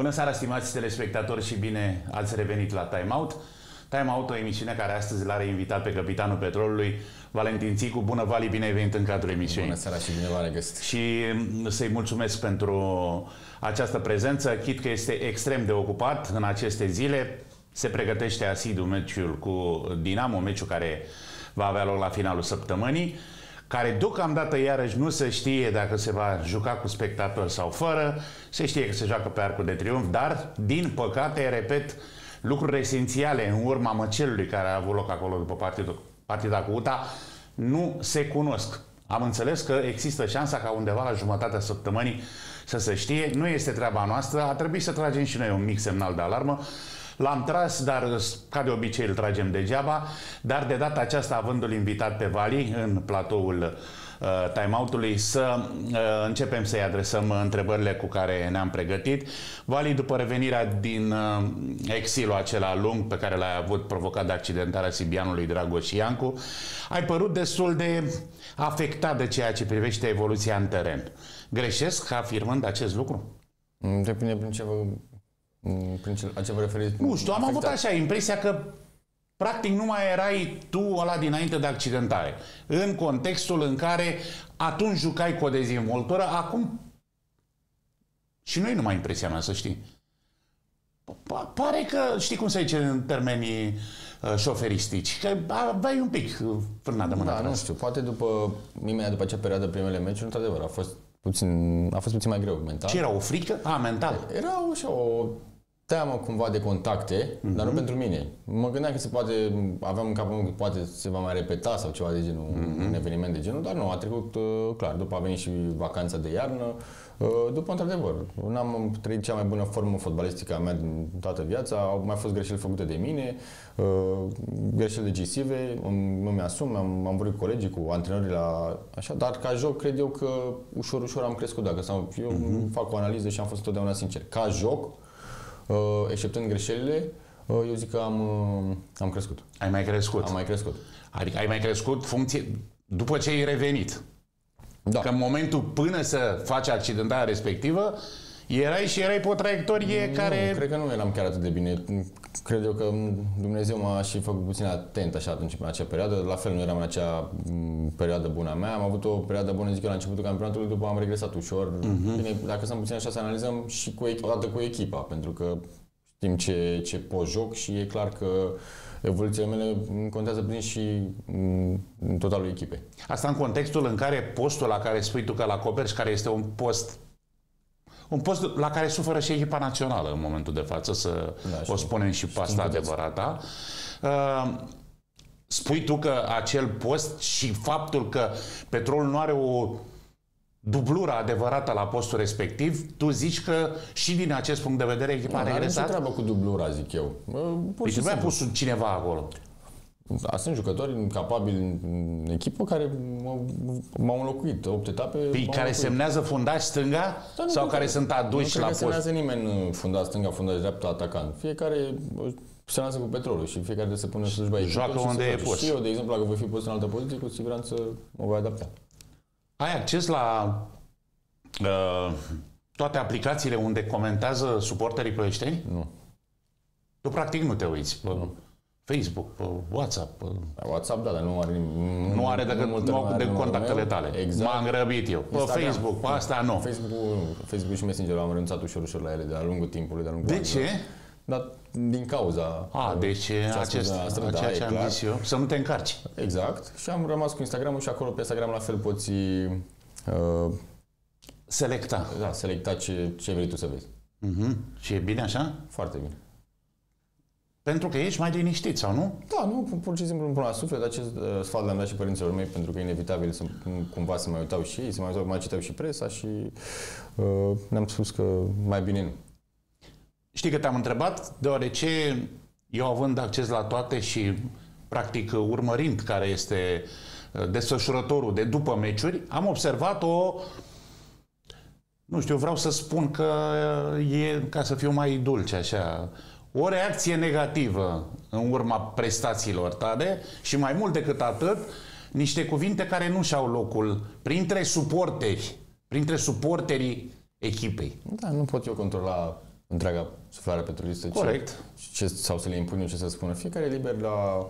Bună seara, stimați telespectatori și bine ați revenit la Time Out. Time Out, o emisiune care astăzi l-are invitat pe capitanul petrolului, Valentin Țicu. Bună, Vali, bine ai venit în cadrul emisiunii. Bună seara și bine v-am regăsit. Și să-i mulțumesc pentru această prezență, chit că este extrem de ocupat în aceste zile. Se pregătește asidu meciul cu Dinamo, meciul care va avea loc la finalul săptămânii care deocamdată iarăși nu se știe dacă se va juca cu spectator sau fără, se știe că se joacă pe arcul de triumf, dar, din păcate, repet, lucruri esențiale în urma măcelului care a avut loc acolo după partidul, partida cu UTA nu se cunosc. Am înțeles că există șansa ca undeva la jumătatea săptămânii să se știe. Nu este treaba noastră, a trebuit să tragem și noi un mic semnal de alarmă. L-am tras, dar ca de obicei îl tragem degeaba, dar de data aceasta avându-l invitat pe Vali în platoul uh, time-out-ului să uh, începem să-i adresăm întrebările cu care ne-am pregătit. Vali, după revenirea din uh, exilul acela lung pe care l-ai avut provocat de accidentarea sibianului Dragoș Iancu, ai părut destul de afectat de ceea ce privește evoluția în teren. Greșesc afirmând acest lucru? Depinde prin ce vă prin ce, la ce vă referiți? Nu știu, am avut așa impresia că practic nu mai erai tu ăla dinainte de accidentare. În contextul în care atunci jucai cu o dezvoltură, acum și noi nu mai impresia mea, să știi. Pare că, știi cum se zice în termenii uh, șoferistici, că aveai un pic uh, frâna de mână. Da, nu știu, poate după, imediat după acea perioadă, primele meciuri, într-adevăr, a fost puțin, a fost puțin mai greu mental. Ce era, o frică? A, mental. Era așa o teamă cumva de contacte, uh-huh. dar nu pentru mine. Mă gândeam că se poate, aveam în capul că poate se va mai repeta sau ceva de genul, uh-huh. un eveniment de genul, dar nu, a trecut uh, clar. După a venit și vacanța de iarnă, uh, după, într-adevăr, n-am trăit cea mai bună formă fotbalistică a mea din toată viața, au mai fost greșeli făcute de mine, uh, greșeli decisive, nu mi-asum, am, am vorbit cu colegii, cu antrenorii la așa, dar ca joc cred eu că ușor, ușor am crescut, dacă sau eu uh-huh. fac o analiză și am fost întotdeauna sincer. Ca joc, Uh, exceptând greșelile, uh, eu zic că am, uh, am crescut. Ai mai crescut. Am mai crescut. Adică ai mai crescut funcție după ce ai revenit. Da. Că în momentul până să faci accidentarea respectivă, erai și erai pe o traiectorie nu, care... cred că nu eram chiar atât de bine. Cred eu că Dumnezeu m-a și făcut puțin atent așa atunci în acea perioadă. La fel nu eram în acea perioadă bună a mea. Am avut o perioadă bună, zic eu, la începutul campionatului, după am regresat ușor. Uh-huh. Bine, dacă stăm puțin așa să analizăm și cu, odată cu echipa, pentru că știm ce, ce pot joc și e clar că evoluțiile mele contează prin și în totalul echipei. Asta în contextul în care postul la care spui tu că la acoperi, care este un post un post la care suferă și echipa națională în momentul de față, să da, o spunem și pe asta adevărata. Uh, spui tu că acel post și faptul că petrolul nu are o dublura adevărată la postul respectiv, tu zici că și din acest punct de vedere echipa nu, a regresat? Nu are treabă cu dublura, zic eu. Păi nu pus cineva acolo. Da, sunt jucători capabili în echipă care m-au înlocuit 8 etape. Păi care semnează fundaș stânga? Da, sau care că, sunt aduși nu la post? Nu semnează nimeni fundaș stânga, fundaș dreapta, atacant. Fiecare semnează cu petrolul și fiecare trebuie să pună slujba Joacă unde e pus. Și eu, de exemplu, dacă voi fi pus în altă poziție, cu siguranță mă voi adapta. Ai acces la uh, toate aplicațiile unde comentează suporterii ploieșteni? Nu. Tu practic nu te uiți. Nu. Facebook, pe WhatsApp. Pe... WhatsApp, da, dar nu are Nu, nu are decât nu, nu, de contactele tale. Exact. M-am grăbit eu. Pe Instagram. Facebook, pe asta nu. Facebook, Facebook și Messenger am renunțat ușor, ușor la ele de-a lungul timpului, de-a lungul De ce? Dar din cauza... A, deci acest, asta, da, ceea ce am zis eu, să nu te încarci. Exact. Și am rămas cu Instagram și acolo pe Instagram la fel poți uh, selecta. Da, selecta ce, ce vrei tu să vezi. Uh-huh. Și e bine așa? Foarte bine. Pentru că ești mai liniștit, sau nu? Da, nu, pur și simplu îmi pun la suflet acest uh, sfat le-am dat și părinților mei, pentru că e inevitabil să cumva să mai uitau și ei, să mai uitau, mai citeau și presa și uh, ne-am spus că mai bine nu. Știi că te-am întrebat, deoarece eu având acces la toate și practic urmărind care este uh, desfășurătorul de după meciuri, am observat o nu știu, vreau să spun că e, ca să fiu mai dulce așa, o reacție negativă în urma prestațiilor tale și mai mult decât atât, niște cuvinte care nu și-au locul printre suporteri, printre suporterii echipei. Da, nu pot eu controla întreaga suflare petrolistă. Corect. Ce, sau să le impun eu ce să spună. Fiecare e liber la,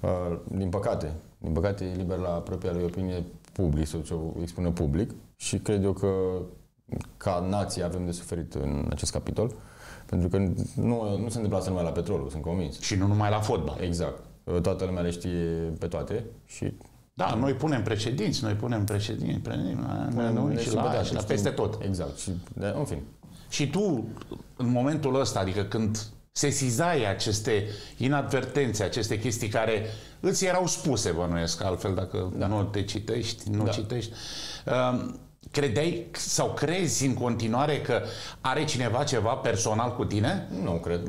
uh, din păcate, din păcate e liber la propria lui opinie public sau ce o expună public și cred eu că ca nație avem de suferit în acest capitol. Pentru că nu, nu se întâmplă asta numai la petrol, sunt convins. Și nu numai la fotbal. Exact. Toată lumea le știe pe toate și da, noi punem președinți, noi punem președinți, președinți noi și la, și la peste tot. Exact. Și, de, în fin. Și tu, în momentul ăsta, adică când sesizai aceste inadvertențe, aceste chestii care îți erau spuse, bănuiesc, altfel dacă da. nu te citești, nu da. citești, uh, Credeai sau crezi în continuare că are cineva ceva personal cu tine? Nu cred.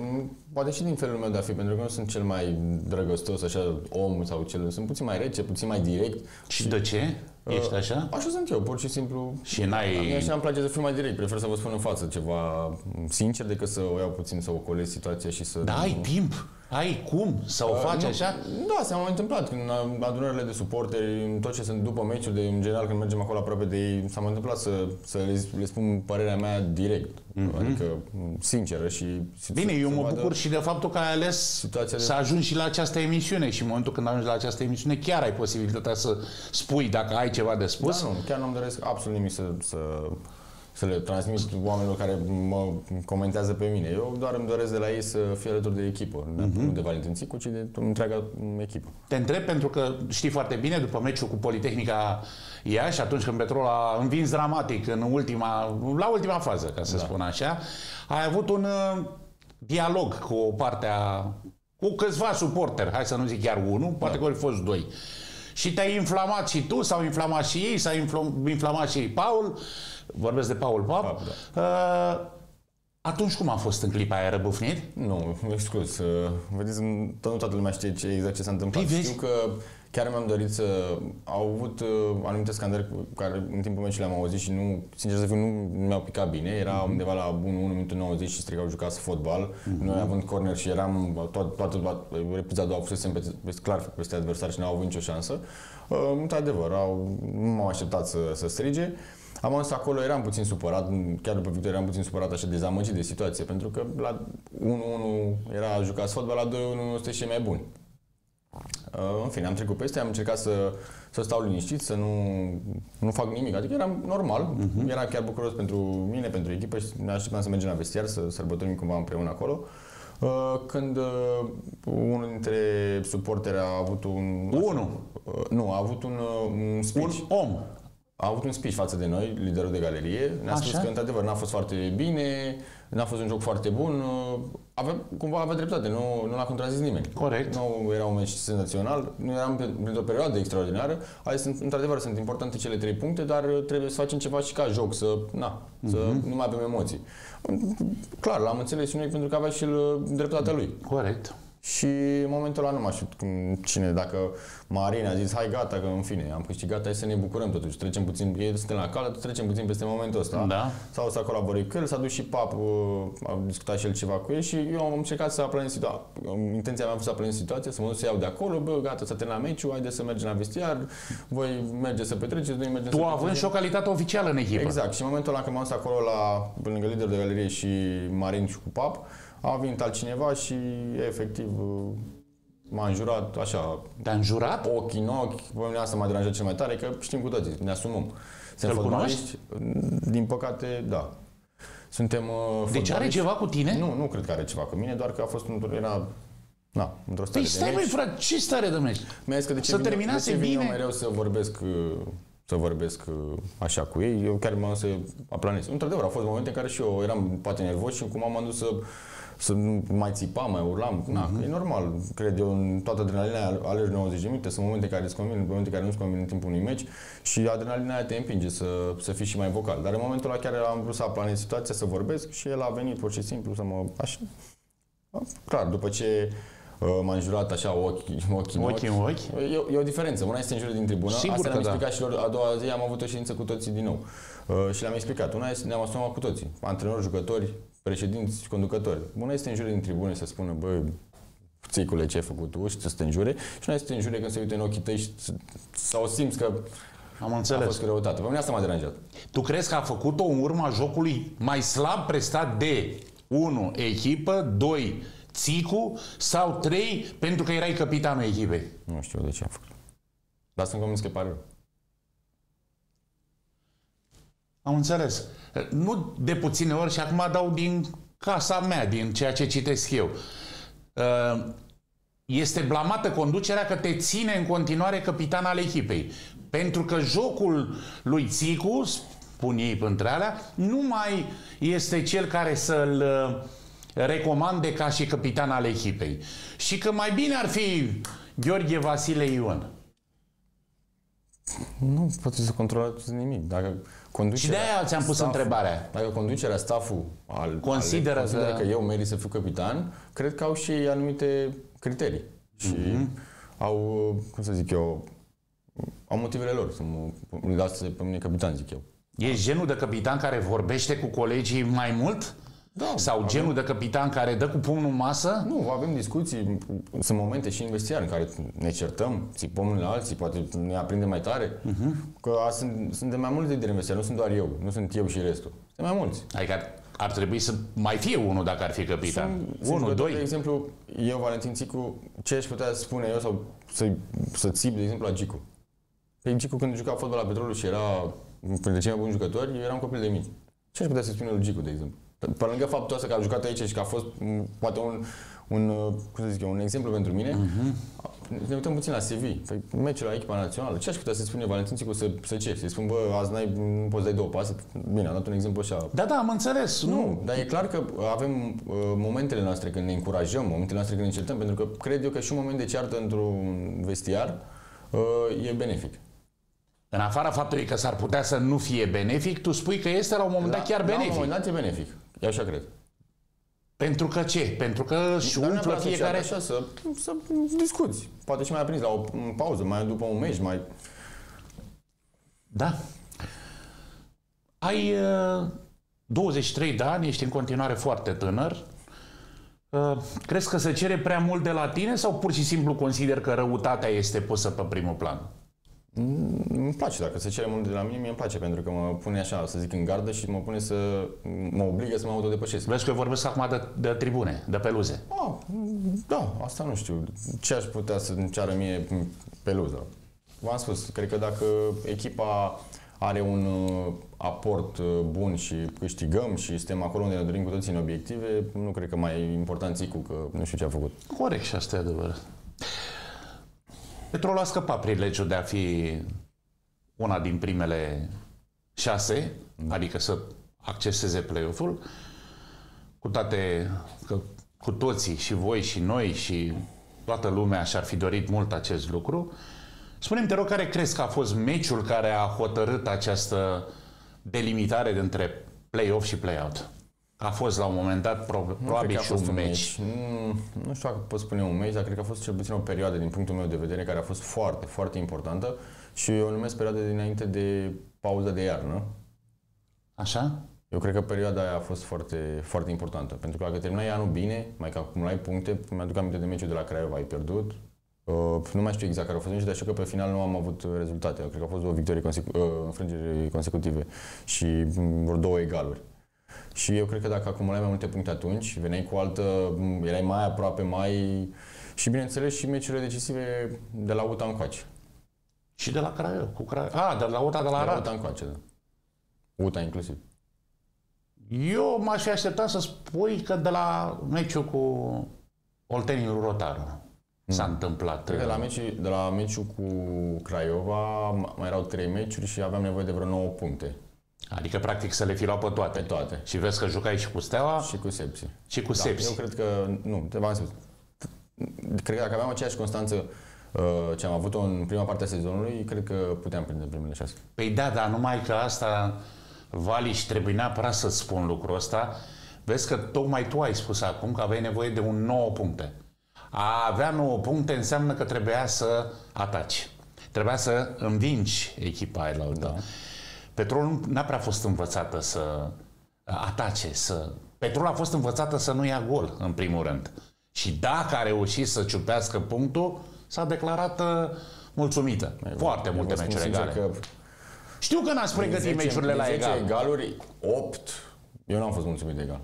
Poate și din felul meu de a fi, pentru că nu sunt cel mai drăgostos așa om sau cel... Sunt puțin mai rece, puțin mai direct. Și de ce? Ești așa? Așa sunt eu, pur și simplu. Și n-ai... Mie așa îmi place să fiu mai direct. Prefer să vă spun în față ceva sincer decât să o iau puțin, să o colez situația și să... Da, ai timp. Ai cum să o uh, faci nu, așa? Da, s-a mai întâmplat. Când adunările de suporteri, în tot ce sunt după meciuri, de, în general când mergem acolo aproape de ei, s-a mai întâmplat să, să le, le spun părerea mea direct. Mm-hmm. Adică sinceră și... Bine, eu mă bucur și de faptul că ai ales de... să ajungi și la această emisiune și în momentul când ajungi la această emisiune chiar ai posibilitatea să spui dacă ai ceva de spus. Da, nu, chiar nu-mi doresc absolut nimic să, să să le transmit oamenilor care mă comentează pe mine. Eu doar îmi doresc de la ei să fie alături de echipă, uh-huh. nu de Valentin Țicu, ci de întreaga echipă. Te întreb pentru că știi foarte bine, după meciul cu Politehnica Iași, atunci când Petrol a învins dramatic în ultima, la ultima fază, ca să da. spun așa, ai avut un uh, dialog cu o parte a cu câțiva suporteri, hai să nu zic chiar unul, poate da. că au fost doi. Și te-ai inflamat și tu, s-au inflamat și ei, s-a inflamat și ei. Paul, vorbesc de Paul Pap, Pap da. uh, atunci cum a fost în clipa aia răbufnit? Nu, exclus. Uh, vedeți, nu toată lumea știe ce, exact ce s-a întâmplat. Păi, Știu că chiar mi-am dorit să... Au avut uh, anumite scandări care în timpul meciului am auzit și nu, sincer să fiu, nu mi-au picat bine. Era mm-hmm. undeva la 1 minutul 90 și strigau jucați fotbal. Mm-hmm. Noi având corner și eram, toată, toată repriza a doua fusesem pe, pe, clar peste adversar și n-au avut nicio șansă. Uh, într-adevăr, au, nu m-au așteptat să, să strige. Am ajuns acolo, eram puțin supărat, chiar după victorie eram puțin supărat, așa dezamăgit de situație, pentru că la 1-1 era jucat fotbal, la 2-1 este și mai bun. Uh, în fine, am trecut peste, am încercat să, să stau liniștit, să nu, nu fac nimic. Adică eram normal, uh-huh. era chiar bucuros pentru mine, pentru echipă și ne așteptam să mergem la vestiar, să sărbătorim cumva împreună acolo. Uh, când uh, unul dintre suporteri a avut un... Unul? Nu, a avut un, un speech. Un om? A avut un speech față de noi, liderul de galerie. Ne-a Așa? spus că, într-adevăr, n-a fost foarte bine, n-a fost un joc foarte bun. Avea, cumva avea dreptate, nu, nu l-a contrazis nimeni. Corect. Nu era un meci senzațional, nu eram într-o perioadă extraordinară. Azi, într-adevăr, sunt importante cele trei puncte, dar trebuie să facem ceva și ca joc, să, na, uh-huh. să mhm. nu mai avem emoții. Clar, l-am înțeles și noi pentru că avea și dreptatea lui. Corect. Și în momentul ăla nu mai știu cine, dacă Marina a zis, hai gata, că în fine, am câștigat, hai să ne bucurăm totuși, trecem puțin, ei suntem la cală, trecem puțin peste momentul ăsta. Da. Sau să colaborăm cu el, s-a dus și pap, a discutat și el ceva cu el și eu am încercat să aplanez situația. Intenția mea a fost să aplanez situația, să mă duc să iau de acolo, bă, gata, să termină meciul, haide să mergem la vestiar, voi merge să petreceți, noi mergem tu să având și o calitate oficială în echipă. Exact, și în momentul ăla când m-am dus acolo la, lângă lider de galerie și Marin și cu pap, a venit altcineva și efectiv m-a înjurat așa. Te-a înjurat? Ochi în ochi. Pe mine asta m-a deranjat cel mai tare, că știm cu toții, ne asumăm. Sunt fotbaliști? Din păcate, da. Suntem uh, Deci are ceva cu tine? Nu, nu cred că are ceva cu mine, doar că a fost într-o, era Na, într-o stare păi stai, meci. frate, ce stare de meci? Mi-a zis că de ce să vin, terminase de ce bine. mereu să vorbesc uh, să vorbesc uh, așa cu ei. Eu chiar m-am să aplanez. Într-adevăr, au fost momente în care și eu eram poate nervos și cum am dus să să nu mai țipa, mai urlam. Na, uh-huh. e normal, cred eu, în toată adrenalina alegi 90 de minute, sunt momente care îți convin, momente care nu-ți convin în timpul unui meci și adrenalina aia te împinge să, să fii și mai vocal. Dar în momentul ăla chiar am vrut să aplanez situația, să vorbesc și el a venit pur și simplu să mă... Așa. Clar, după ce uh, m-a înjurat așa ochi, ochi în ochi. În ochi. E, e, o diferență. Una este înjură din tribună. Sigur Asta le-am da. explicat și lor, a doua zi am avut o ședință cu toții din nou. Uh, și le-am explicat. Una este, ne-am asumat cu toții. Antrenori, jucători, președinți și conducători. Una este în jure din tribune să spună, bă, țicule, ce ai făcut tu și să te înjure. Și una este în jure când se uite în ochii tăi și, sau simți că am înțeles. A fost greutate. Pe mine asta m-a deranjat. Tu crezi că a făcut-o în urma jocului mai slab prestat de 1. Echipă, 2. Țicu sau 3 pentru că erai capitanul echipei? Nu știu de ce a făcut. Dar sunt convins că pare rău. Am înțeles. Nu de puține ori și acum dau din casa mea, din ceea ce citesc eu. Uh, este blamată conducerea că te ține în continuare capitan al echipei. Pentru că jocul lui Țicu, spun ei între alea, nu mai este cel care să-l uh, recomande ca și capitan al echipei. Și că mai bine ar fi Gheorghe Vasile Ion. Nu poți să controlezi nimic. Dacă conducerea, Și de-aia ți-am pus stafful- întrebarea. Dacă conducerea, staful al, Consideră ale, consideră că- că... eu merit să fiu capitan, cred că au și anumite criterii. Și Mhm. au, cum să zic eu, au motivele lor să mă îmi lasă pe mine capitan, zic eu. Ești genul de capitan care vorbește cu colegii mai mult? Da, Sau avem- genul de capitan care dă cu pumnul în masă? Nu, avem discuții, sunt momente și în vestiar în care ne certăm, țipăm unii la alții, poate ne aprindem mai tare. Mhm. Că a, sunt, sunt de mai multe din vestiar, nu sunt doar eu, nu sunt eu și restul. Sunt mai mulți. Adică ar, ar trebui să mai fie unul dacă ar fi capitan. Sunt- sunt Unul, jucători, De doi. exemplu, eu, Valentin Țicu, ce aș putea spune eu sau să, să țip, de exemplu, la Gicu. Pe Gicu când juca fotbal la Petrolul și era printre cei mai buni jucători, eu eram copil de mic. Ce aș putea să spune lui Gicu, de exemplu? Pe lângă faptul ăsta că a jucat aici și că a fost m, poate un, un, uh, cum să zic eu, un exemplu pentru mine, Mhm. ne uităm puțin la CV, pe meciul la echipa națională. Ce aș putea să spune Valentin Țicu să, să ce? Să-i spun, bă, azi n-ai, nu poți să dai două pase? Bine, am dat un exemplu așa Da, da, am înțeles. Nu. nu, dar e clar că avem uh, momentele noastre când ne încurajăm, momentele noastre când ne certăm, pentru că cred eu că și un moment de ceartă într-un vestiar uh, e benefic. În afara faptului că s-ar putea să nu fie benefic, tu spui că este la un moment dat chiar La un benefic. moment dat e benefic. Eu așa cred. Pentru că ce? Pentru că își Dar nu umflă neapărat să fiecare... ceartă Așa, să, să discuți. Poate și mai aprins la o în pauză, mai după un meci, mai... Da. Ai uh, 23 de ani, ești în continuare foarte tânăr. Uh, crezi că se cere prea mult de la tine sau pur și simplu consider că răutatea este pusă pe primul plan? Îmi place, dacă se cere mult de la mine, mie îmi place, pentru că mă pune așa, să zic, în gardă și mă pune să... mă obligă să mă autodepășesc. Vezi că eu vorbesc acum de, de tribune, de peluze. Ah, da, asta nu știu. Ce aș putea să-mi ceară mie peluză? V-am spus, cred că dacă echipa are un uh, aport uh, bun și câștigăm și suntem acolo unde ne dorim cu toții în obiective, nu cred că mai e important Țicu, că nu știu ce a făcut. Corect și asta e adevărat. Petrol a scăpat privilegiul de a fi una din primele șase, adică să acceseze play-off-ul, cu toate că cu toții, și voi, și noi, și toată lumea și-ar fi dorit mult acest lucru. Spune-mi, te rog, care crezi că a fost meciul care a hotărât această delimitare dintre play-off și play-out? A fost la un moment dat pro- Nu probabil cred că și a fost un meci. Nu, nu știu dacă pot spune un meci, dar cred că a fost cel puțin o perioadă, din punctul meu de vedere, care a fost foarte, foarte importantă și eu o numesc perioada dinainte de pauza de iarnă, Așa? Eu cred că perioada aia a fost foarte, foarte importantă, pentru că dacă terminai anul bine, mai că acumulai puncte, mi-aduc aminte de meciul de la Craiova, ai pierdut, Uh, nu mai știu exact care au fost meciul, dar știu că pe final nu am avut rezultate. Cred că au fost două victorii, consecu- uh, înfrângeri consecutive și mm, vreo două egaluri. Și eu cred că dacă acumulai mai multe puncte atunci, veneai cu altă, mm, erai mai aproape, mai... Și bineînțeles și meciurile decisive de la UTA încoace. Și de la Craiova, cu Craiova. A, de la UTA de la De la Arad. UTA încoace, da. UTA inclusiv. Eu m-aș fi așteptat să spui că de la meciul cu Olteniul Rotaru s-a întâmplat. Cred că de la, meci, de la meciul cu Craiova mai erau trei meciuri și aveam nevoie de vreo 9 puncte Adică, practic, să le fi luat pe toate. pe toate. Și vezi că jucai și cu Steaua Și cu Sepsi. și cu Da, Sepsi. eu cred că, nu, te v-am spus. Cred că dacă aveam aceeași constanță uh, ce am avut-o în prima parte a sezonului, cred că puteam prinde primele șase. Păi da, dar numai că asta, Valiș, și trebuie neapărat să spun lucrul ăsta. Vezi că tocmai tu ai spus acum că aveai nevoie de un 9 puncte. A avea 9 puncte înseamnă că trebuia să ataci. Trebuia să învingi echipa aia la altă. Da. Petrol nu- n-a prea fost învățată să atace, să... Petrol a fost învățată să nu ia gol, în primul rând. Și dacă a reușit să ciupească punctul, s-a declarat uh, mulțumită. Foarte Eu multe vă spun meciuri sincer egale. Că Știu că n-ați pregătit din 10 meciurile la din 10 egal. egaluri, 8, eu n-am fost mulțumit de egal.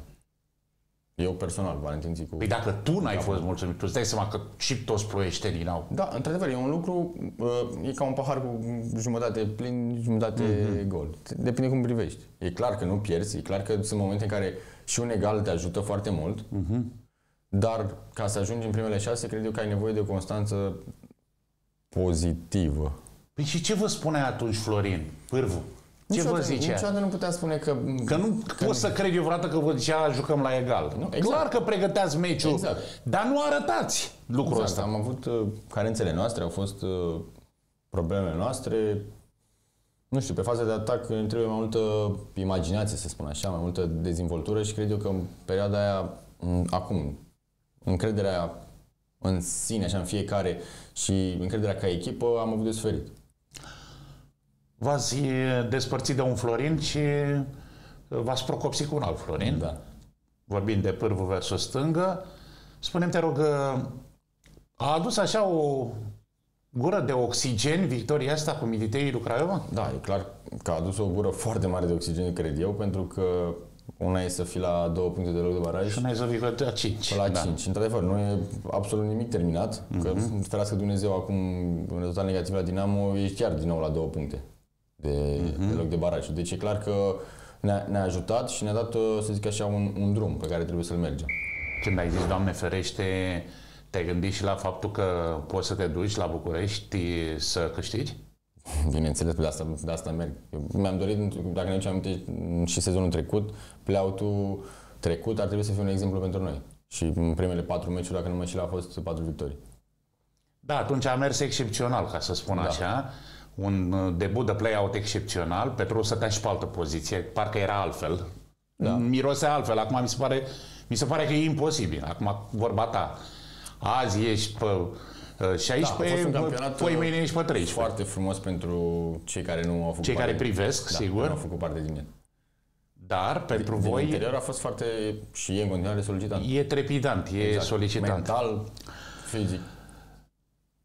Eu personal, Valentin Țicu. Păi dacă tu n-ai fost mulțumit, tu îți dai seama că și toți ploieștenii n-au. Da, într-adevăr, e un lucru, uh, e ca un pahar cu jumătate plin, jumătate mm-hmm. gol. Depinde cum privești. E clar că nu pierzi, e clar că sunt momente în care și un egal te ajută foarte mult, mm-hmm. dar ca să ajungi în primele șase, cred eu că ai nevoie de o constanță pozitivă. Păi și ce vă spune atunci Florin, Pârvu? Ce niciodată, vă zicea? Niciodată nu putea spune că... Că nu că pot să cred eu vreodată că vă zicea jucăm la egal. Nu, exact. Clar că pregăteați meciul, exact. dar nu arătați lucrul exact. ăsta. Am avut uh, carențele noastre, au fost uh, problemele noastre. Nu știu, pe faza de atac trebuie mai multă imaginație, să spun așa, mai multă dezvoltură și cred eu că în perioada aia, m- acum, încrederea în sine, așa, în fiecare și încrederea ca echipă, am avut de suferit. V-ați despărțit de un Florin și v-ați procopsit cu un alt Florin. Da. Vorbind de pârvul versus stângă, spune te rog, a adus așa o gură de oxigen victoria asta cu Militeii lui Craiova? Da, e clar că a adus o gură foarte mare de oxigen, cred eu, pentru că una e să fii la două puncte de loc de baraj. Și una e să fii la 5. La da. 5. Într-adevăr, nu e absolut nimic terminat. Uh-huh. Că, ferească Dumnezeu, acum un rezultat negativ la Dinamo, ești chiar din nou la două puncte de, uh-huh. de loc de baraj. Deci e clar că ne-a, ne-a ajutat și ne-a dat, să zic așa, un, un drum pe care trebuie să-l mergem. Când ai zis, Doamne ferește, te-ai gândit și la faptul că poți să te duci la București să câștigi? Bineînțeles, de asta, de asta merg. Eu mi-am dorit, dacă ne aducem aminte, și sezonul trecut, play-out-ul trecut ar trebui să fie un exemplu pentru noi. Și în primele patru meciuri, dacă nu mă știu, a fost patru victorii. Da, atunci a mers excepțional, ca să spun da. așa. Un debut de play-out excepțional. Petrol stătea și pe altă poziție, parcă era altfel. Da. Mirosea altfel. Acum mi se pare, mi se pare că e imposibil. Acum vorba ta. Azi ești pe 16, da, poi mâine ești pe 13. Foarte frumos pentru cei care nu au făcut Cei parte care privesc, da, sigur. Nu au făcut parte din el. Dar pentru din voi... interior a fost foarte și e în continuare solicitant. E trepidant, e exact. solicitant. Mental, fizic.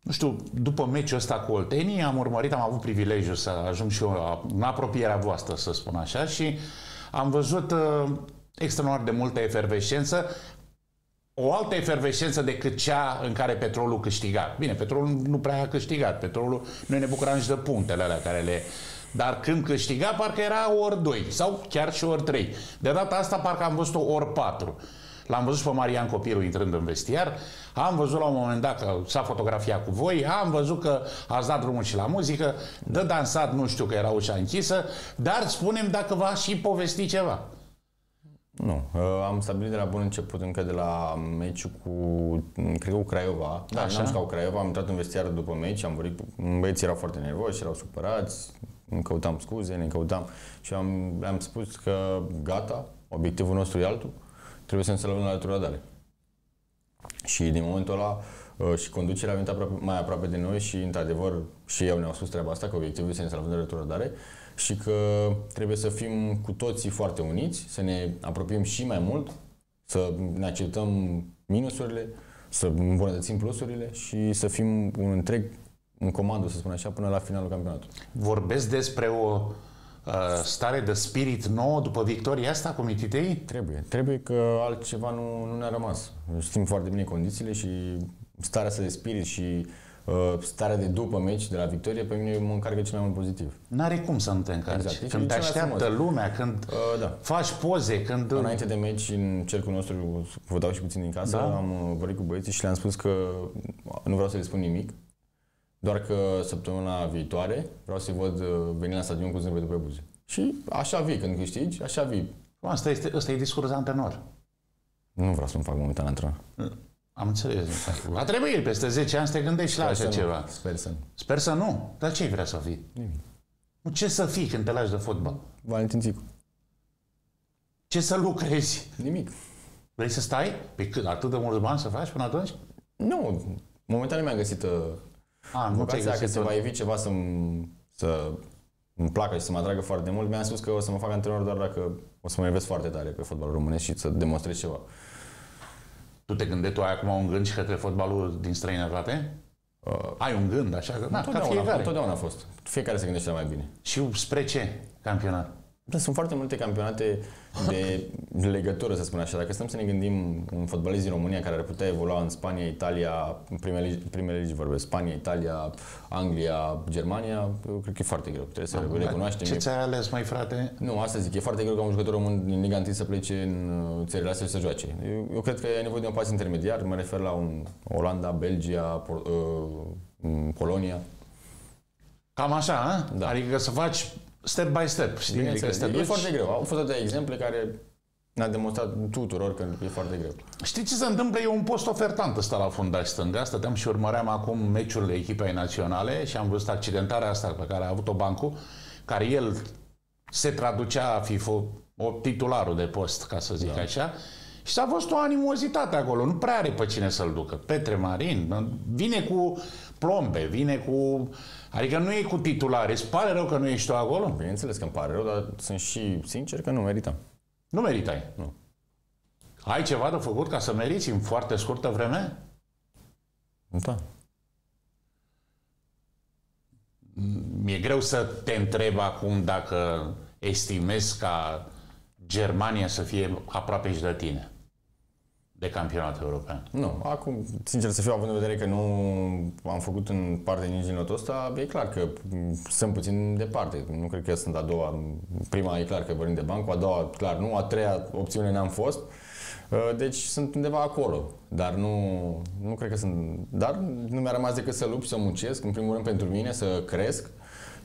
Nu știu, după meciul ăsta cu Oltenii am urmărit, am avut privilegiul să ajung și eu în apropierea voastră, să spun așa, și am văzut uh, extraordinar de multă efervescență o altă efervescență decât cea în care petrolul câștiga. Bine, petrolul nu prea a câștigat. Petrolul, noi ne bucuram nici de punctele alea care le... Dar când câștiga, parcă era ori 2 sau chiar și ori 3. De data asta, parcă am văzut-o ori 4. L-am văzut pe Marian Copilul intrând în vestiar, am văzut la un moment dat că s-a fotografiat cu voi, am văzut că ați dat drumul și la muzică, de dansat nu știu că era ușa închisă, dar spunem dacă va și povesti ceva. Nu. Am stabilit de la bun început, încă de la meciul cu, cred că cu Craiova. Da, n-am jucat cu Craiova, am intrat în vestiar după meci, am vorbit, băieții erau foarte nervoși, erau supărați, îmi căutam scuze, ne căutam și am, am spus că gata, obiectivul nostru e altul, trebuie să ne salvăm la retrogradare. Și din momentul ăla și conducerea a venit aproape, mai aproape de noi și, într-adevăr, și eu ne-au spus treaba asta, că obiectivul este să ne salvăm de retrogradare și că trebuie să fim cu toții foarte uniți, să ne apropiem și mai mult, să ne acceptăm minusurile, să îmbunătățim plusurile și să fim un întreg, în comandă, să spun așa, până la finalul campionatului. Vorbesc despre o uh, stare de spirit nouă după victoria asta cu Mititei? Trebuie. Trebuie că altceva nu, nu ne-a rămas. Știm foarte bine condițiile și starea asta de spirit și uh, starea de după meci, de la victorie, pe mine mă încarcă cel mai mult pozitiv. N-are cum să nu te încarci. Exact. Când te așteaptă lumea, când uh, da. faci poze, când... Înainte de meci, în cercul nostru, vă dau și puțin din casă, da? am uh, vorbit cu băieții și le-am spus că nu vreau să le spun nimic, doar că săptămâna viitoare vreau să-i văd uh, veni la stadion cu zâmbetul pe buze. Și așa vii, când câștigi, așa vii. Asta este, asta e discurs antrenor. Nu vreau să-mi fac momentan antrenor. Am înțeles. Va trebui peste 10 ani să te gândești la așa ceva. Sper să nu. Sper să nu. Dar ce vrea să fii? Nimic. Nu, ce să fii când te lași de fotbal? Valentin Țicu. Ce să lucrezi? Nimic. Vrei să stai? Pe cât? Atât de mulți bani să faci până atunci? Nu. Momentan nu mi-am găsit uh, A, nu vocația că se va evi ceva să să îmi placă și să mă atragă foarte mult. Mi-am spus că o să mă fac antrenor doar dacă o să mă evesc foarte tare pe fotbalul românesc și să demonstrez ceva. Tu te gândești, tu ai acum un gând și către fotbalul din străinătate? Uh, ai un gând, așa că... Da, ca fiecare. Întotdeauna a fost. Fiecare se gândește la mai bine. Și spre ce campionat? Sunt foarte multe campionate de legătură, să spun așa. Dacă stăm să ne gândim un fotbalist din România care ar putea evolua în Spania, Italia, în primele, primele legi vorbesc, Spania, Italia, Anglia, Germania, eu cred că e foarte greu. Trebuie să Am, recunoaștem. Ce ți-ai ales, mai frate? Nu, asta zic, e foarte greu ca un jucător român din Liga 1 să plece în uh, țările astea să joace. Eu, eu cred că ai nevoie de un pas intermediar, mă refer la un Olanda, Belgia, Pol- uh, Polonia. Cam așa, a? Da. Adică să faci step by step. Știi? Adică să e foarte greu. Au fost atâtea exemple care ne-a demonstrat tuturor că e foarte greu. Știi ce se întâmplă? E un post ofertant ăsta la fundaș stânga. Stăteam și urmăream acum meciurile echipei naționale și am văzut accidentarea asta pe care a avut-o Bancu, care el se traducea a fi o titularul de post, ca să zic da. așa. Și s-a văzut o animozitate acolo. Nu prea are pe cine să-l ducă. Petre Marin vine cu plombe, vine cu Adică nu e cu titulare. Îți pare rău că nu ești tu acolo? Bineînțeles că îmi pare rău, dar sunt și sincer că nu meritam. Nu meritai? Nu. Ai ceva de făcut ca să meriți în foarte scurtă vreme? Da. Mi-e greu să te întreb acum dacă estimezi ca Germania să fie aproape și de tine de campionat european. Nu, acum, sincer să fiu, având în vedere că nu am făcut în parte nici din lotul ăsta, e clar că sunt puțin departe. Nu cred că sunt a doua. Prima e clar că vorbim de bancă, a doua, clar, nu. A treia opțiune n-am fost. Uh, deci sunt undeva acolo, dar nu, nu cred că sunt... Dar nu mi-a rămas decât să lupt, să muncesc, în primul rând pentru mine, să cresc.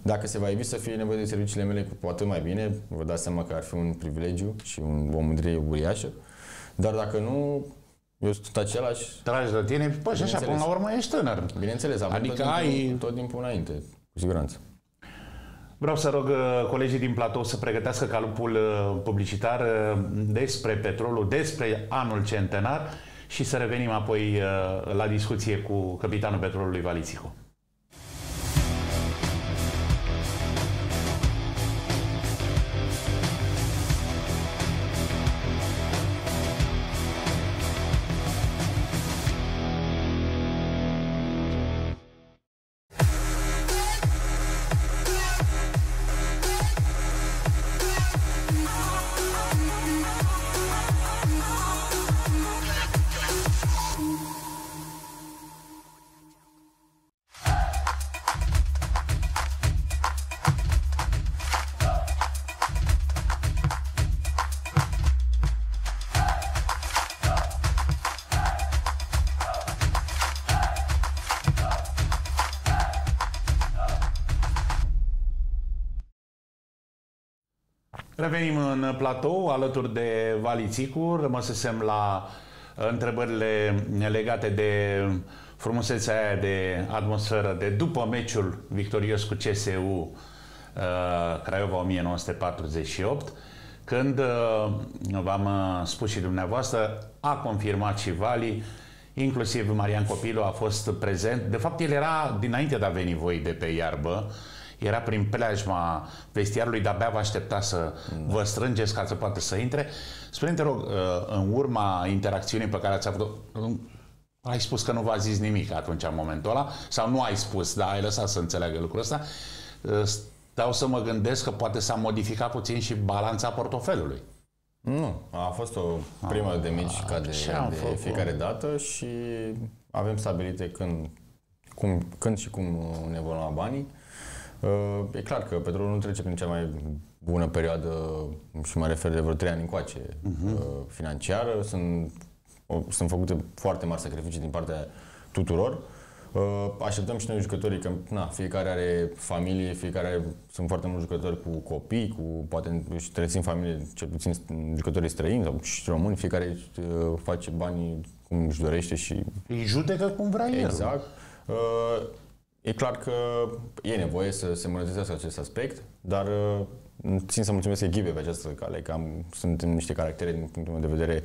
Dacă se va ivi să fie nevoie de serviciile mele, cu atât mai bine. Vă dați seama că ar fi un privilegiu și un, o mândrie uriașă. Dar dacă nu, eu sunt același. Tragi de tine, păi și așa, până la urmă ești tânăr. Bineînțeles, avem adică tot, ai... timpul, tot timpul înainte, cu siguranță. Vreau să rog uh, colegii din platou să pregătească calupul uh, publicitar uh, despre petrolul, despre anul centenar și să revenim apoi la discuție cu capitanul petrolului Valițicu. Revenim în platou alături de Valițicu. Rămăsesem la uh, întrebările legate de frumusețea aia de atmosferă de după meciul victorios cu CSU uh, Craiova 1948, când, uh, v-am spus și dumneavoastră, a confirmat și Vali, inclusiv Marian Copilu a fost prezent. De fapt, el era dinainte de a veni voi de pe iarbă, era prin preajma vestiarului, de-abia vă aștepta să da. vă strângeți ca să poată să intre. Spune te rog, uh, în urma interacțiunii pe care ați avut ai spus că nu v-a zis nimic atunci, în momentul ăla, sau nu ai spus, dar ai lăsat să înțeleagă lucrul ăsta, uh, stau să mă gândesc că poate s-a modificat puțin și balanța portofelului. Nu, a fost o primă a, de mici ca de, de fiecare dată și avem stabilite când, cum, când și cum ne vom lua banii. Uh, e clar că petrolul nu trece prin cea mai bună perioadă și mă refer de vreo 3 ani încoace uh-huh. financiară. Sunt, sunt făcute foarte mari sacrificii din partea tuturor. Uh, așteptăm și noi jucătorii că na, fiecare are familie, fiecare are, sunt foarte mulți jucători cu copii, cu poate și trebuie familie, cel puțin jucătorii străini sau și români, fiecare uh, face banii cum își dorește și... Îi judecă cum vrea el. Exact. E clar că e nevoie să se monetizească acest aspect, dar uh, țin să mulțumesc echipei pe această cale, că am, sunt niște caractere, din punctul meu de vedere,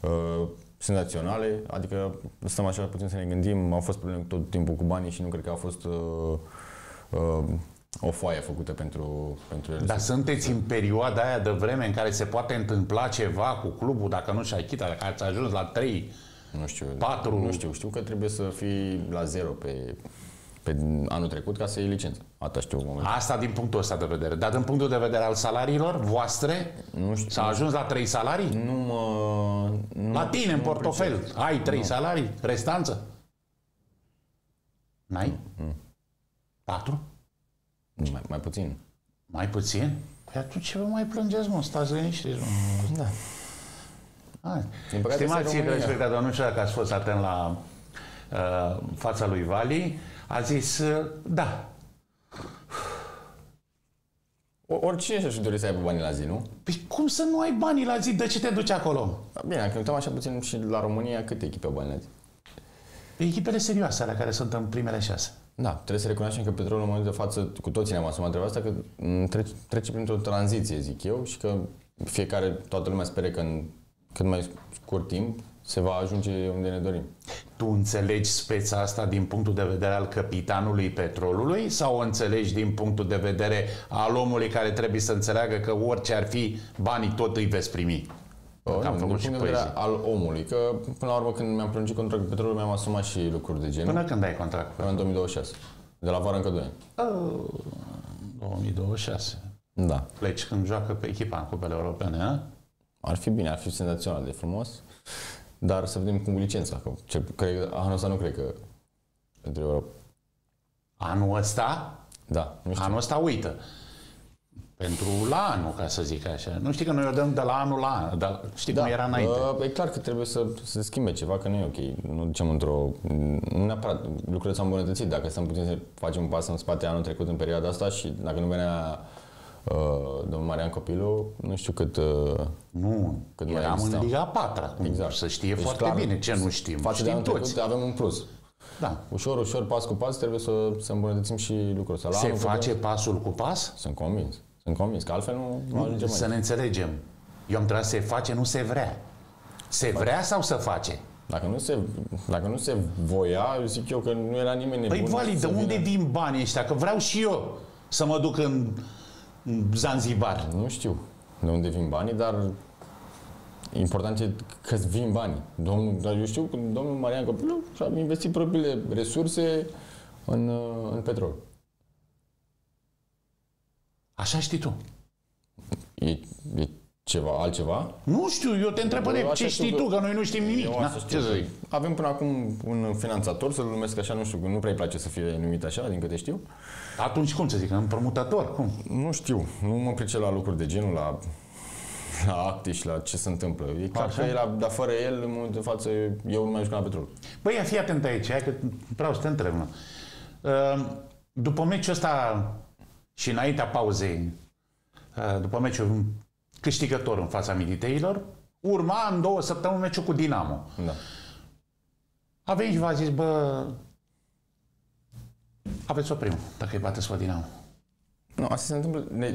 uh, senzaționale, adică stăm așa puțin să ne gândim, au fost probleme tot timpul cu banii și nu cred că a fost uh, uh, o foaie făcută pentru, pentru ele. Dar sunteți în perioada aia de vreme în care se poate întâmpla ceva cu clubul, dacă nu și achita, dacă ați ajuns la 3, nu știu, 4... Nu știu, știu că trebuie să fii la zero pe pe anul trecut ca să iei licență. Asta știu momentan. Asta din punctul ăsta de vedere. Dar din punctul de vedere al salariilor voastre, Nu știu. s-a ajuns la trei salarii? Nu mă... Nu, La tine, în nu portofel, pricep. ai trei salarii? Restanță? N-ai? Patru? Mai, mai puțin. Mai puțin? Păi atunci ce vă mai plângeți, mă? Stați liniștiți, mă. Da. Hai. Din păcate, Stimați este România. telespectatori, nu știu dacă ați fost atent la uh, fața lui Vali, a zis, uh, da, O- Oricine și-și dori să aibă banii la zi, nu? Păi cum să nu ai banii la zi? De ce te duci acolo? Bine, dacă ne uităm așa puțin și la România, câte echipe au bani la zi? Echipele serioase, alea care sunt în primele șase. Da, trebuie să recunoaștem că petrolul în momentul de față, cu toții ne-am asumat treaba asta, că m, trece, trece printr-o tranziție, zic eu, și că fiecare, toată lumea spere că în cât mai scurt timp se va ajunge unde ne dorim. Tu înțelegi speța asta din punctul de vedere al capitanului petrolului sau o înțelegi din punctul de vedere al omului care trebuie să înțeleagă că orice ar fi, banii tot îi veți primi? Că am din făcut punct și de vedere poezie. al omului, că până la urmă când mi-am prelungit contractul cu petrolul, mi-am asumat și lucruri de genul. Până când ai contract? Până în 2026. De la vară încă 2 ani. 2026. Da. Pleci când joacă pe echipa în cupele europene, a? Ar fi bine, ar fi senzațional de frumos, dar să vedem cum cu licența. Că, cel, cred, anul ăsta nu cred că pentru Europa. Anul ăsta Da, nu știu. Anul ăsta uită. Pentru la anul, ca să zic așa. Nu știi că noi o dăm de la anul la an, dar știi cum era înainte. Uh, e clar că trebuie să, să se schimbe ceva, că nu e ok. Nu ducem într-o... Nu neapărat, lucrurile s-au îmbunătățit. Dacă stăm puțin să facem un pas în spate anul trecut în perioada asta și dacă nu venea uh, domnul Marian Copilu, nu știu cât... Uh, Nu, Cât mai eram existau. în Liga 4 acum. Exact. Să știe Deci, foarte clar, bine ce nu știm. față de știm anul toți. trecut avem un plus. Da. Ușor, ușor, pas cu pas, trebuie să, să îmbunătățim și lucrul ăsta. La Se anul face trecut- pasul cu pas? Sunt convins. Sunt convins, că altfel nu, nu ajungem Să mai. ne înțelegem. Eu am întrebat se face, nu se vrea. Se vrea sau se face? Dacă nu, se, dacă nu se voia, eu zic eu că nu era nimeni nebun. Păi, Vali, să de unde vină. vin banii ăștia? Că vreau și eu să mă duc în în Zanzibar. Nu știu de unde vin banii, dar important e că vin banii. Domnul, dar eu știu că domnul Marian Copilul și-a investit propriile resurse în, uh, în petrol. Așa știi tu. E, e ceva, altceva? Nu știu, eu te întreb pe Eu de așa ce știu știi că- tu, că noi nu știm nimic. Eu Na, asta știu. ce să zic? Avem până acum un finanțator, să-l numesc așa, nu știu, nu prea-i place să fie numit așa, din câte știu. Atunci cum să zic, împrumutător? Cum? Nu știu, nu mă pricep la lucruri de genul, la, la acte și la ce se întâmplă. E clar Așa? că el, dar fără el, în momentul de față, eu nu mai jucam la petrol. Băi, ia fii atent aici, hai că vreau să te întreb. mă. Uh, După meciul ăsta și înaintea pauzei, uh, după meciul câștigător în fața militeilor, urma în două săptămâni meciul cu Dinamo. Da. A venit și v-a zis, bă, aveți o primă, dacă îi bateți pe Dinamo. Nu, asta se întâmplă, ne,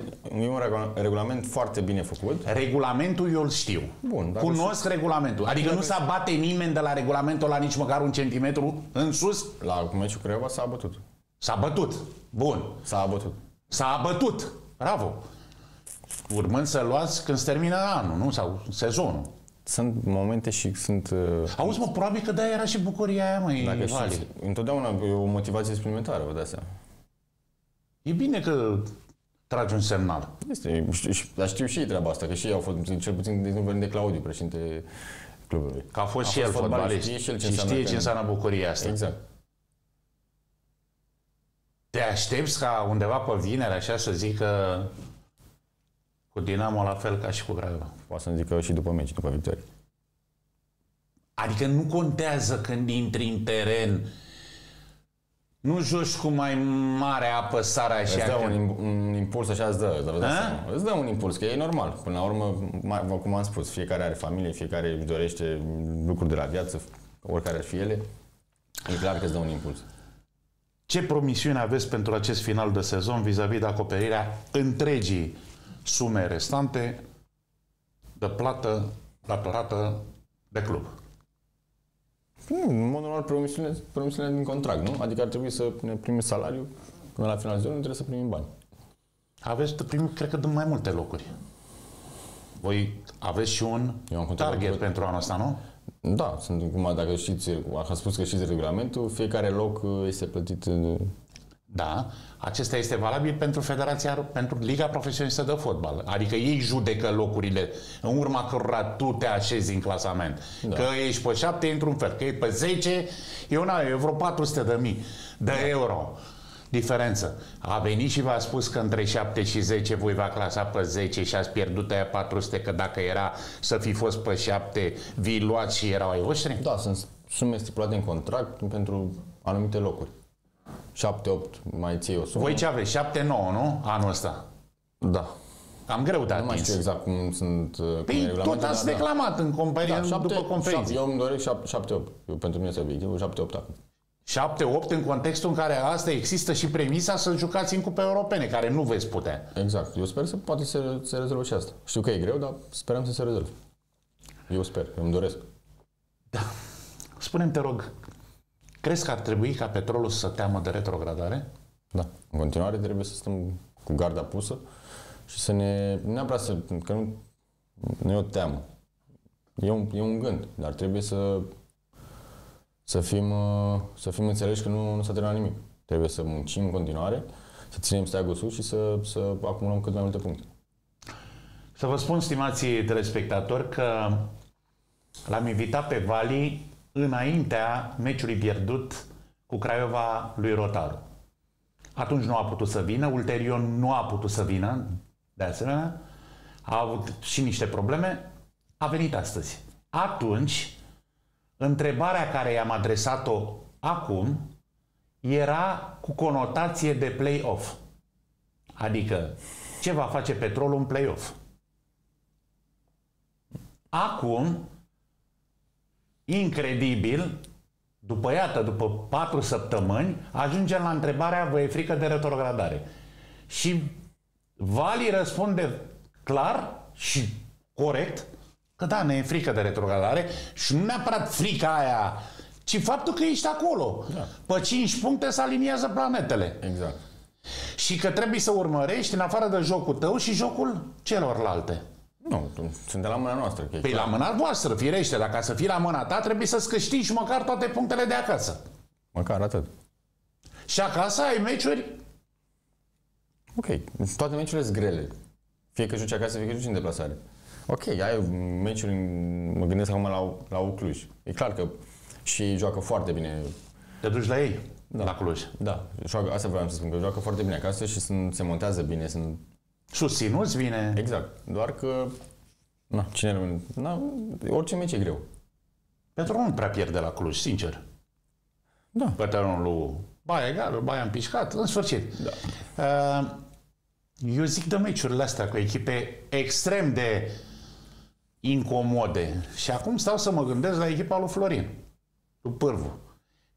e un regula- regulament foarte bine făcut. Regulamentul eu îl știu. Bun, dacă Cunosc regulamentul. Adică nu s-a bate nimeni de la regulamentul la nici măcar un centimetru în sus. La meciul cu Craiova s-a abătut. S-a bătut. Bun. S-a abătut. S-a abătut. Bravo. Urmând să luați când se termină anul, nu? Sau sezonul. Sunt momente și sunt... uh, Auzi, mă, probabil că de era și bucuria aia, măi, Dacă Vali. știți, întotdeauna e o motivație suplimentară, vă dați seama. E bine că tragi un semnal. Este, și- și- dar știu și ei treaba asta, că și ei au fost, cel puțin, de exemplu, de Claudiu, președinte clubului. Că a fost A și el fost fotbalist, fotbalist. știe și el ce și înseamnă știe ce când- înseamnă bucuria asta. Exact. Te aștepți ca undeva pe vineri așa să zică cu Dinamo la fel ca și cu Craiova. Poate să-mi zică și după meci, după victorie. Adică nu contează când intri în teren, nu joci cu mai mare apăsare așa. Îți dă că- un, im- un impuls așa, îți dă, îți dă, A? seama. îți dă un impuls, că e normal. Până la urmă, mai, cum am spus, fiecare are familie, fiecare își dorește lucruri de la viață, oricare ar fi ele. E clar că îți dă un impuls. Ce promisiuni aveți pentru acest final de sezon vis-a-vis de acoperirea întregii sume restante de plată datorată de club? Nu, în mod normal, promisiunile, promisiunile din contract, nu? Adică ar trebui să ne primim salariu până la final de sezon, trebuie să primim bani. Aveți de primit, cred că, din mai multe locuri. Voi aveți și un Eu am contract target cu- pentru anul ăsta, nu? Da, sunt, cum, dacă știți, a spus că știți regulamentul, fiecare loc uh, este plătit uh, Da, acesta este valabil pentru Federația, pentru Liga Profesionistă de Fotbal. Adică ei judecă locurile în urma cărora tu te așezi în clasament. Da. Că ești pe 7 într-un fel, că e pe 10, e, una, e vreo 400 de mii de da. euro diferență. A venit și v-a spus că între 7 și 10 voi va clasa pe 10 și ați pierdut aia 400, că dacă era să fi fost pe 7, vi luați și erau ai voștri? Da, sunt sume stipulate în contract pentru anumite locuri. 7-8 mai ții o sumă. Voi ce aveți? 7-9, nu? Anul ăsta. Da. Cam greu de Nu mai atins. știu exact cum sunt uh, cum e Păi tot regulamentele, ați dar declamat în companie Da, după șapte, șapte, conferință. eu îmi doresc 7-8. Eu, pentru mine este obiectivul 7-8 acum. 7-8 în contextul în care asta există și premisa să jucați în cupe europene, care nu veți putea. Exact. Eu sper să poate să se rezolvă și asta. Știu că e greu, dar sperăm să se rezolve. Eu sper, eu îmi doresc. Spune-mi, te rog, crezi că ar trebui ca petrolul să teamă de retrogradare? Da. În continuare trebuie să stăm cu garda pusă și să ne... Neapărat să... Că nu, nu e o teamă. E un, e un gând, dar trebuie să să fim, uh, să fim înțeleși că nu, nu s-a terminat nimic. Trebuie să muncim în continuare, să ținem steagul sus și să, să acumulăm cât mai multe puncte. Să vă spun, stimații telespectatori, că l-am invitat pe Vali înaintea meciului pierdut cu Craiova lui Rotaru. Atunci nu a putut să vină, ulterior nu a putut să vină, de asemenea, a avut și niște probleme, a venit astăzi. Atunci, întrebarea care i-am adresat-o acum era cu conotație de play-off. Adică, ce va face petrolul în play-off? Acum, incredibil, după iată, după patru săptămâni, ajungem la întrebarea, vă e frică de retrogradare? Și Vali răspunde clar și corect că da, ne e frică de retrogradare și nu neapărat frica aia, ci faptul că ești acolo. Da. Pe 5 puncte se aliniază planetele. Exact. Și că trebuie să urmărești în afară de jocul tău și jocul celorlalte. Nu, sunt de la mâna noastră. Că e Păi clar. la mâna voastră, firește, dacă să fii la mâna ta, trebuie să-ți câștigi măcar toate punctele de acasă. Măcar atât. Și acasă ai meciuri Ok, toate meciurile sunt grele. Fie că joci acasă, fie că joci în deplasare. Ok, ai meciuri, în- mă gândesc acum la, la Ucluj. E clar că și joacă foarte bine. te duci la ei, da. la Cluj. Da, joacă, asta vreau să spun, că joacă foarte bine acasă și sunt, se montează bine, sunt Susținuți bine. Exact. Doar că... Na, cine rămâne? Na, orice meci e greu. Petru nu prea pierde la Cluj, sincer. Da. Pe terenul lui Baia Egal, Baia împișcat, în sfârșit. Da. Uh, Eu zic de meciurile astea cu echipe extrem de incomode. Și acum stau să mă gândesc la echipa lui Florin, lui Pârvu,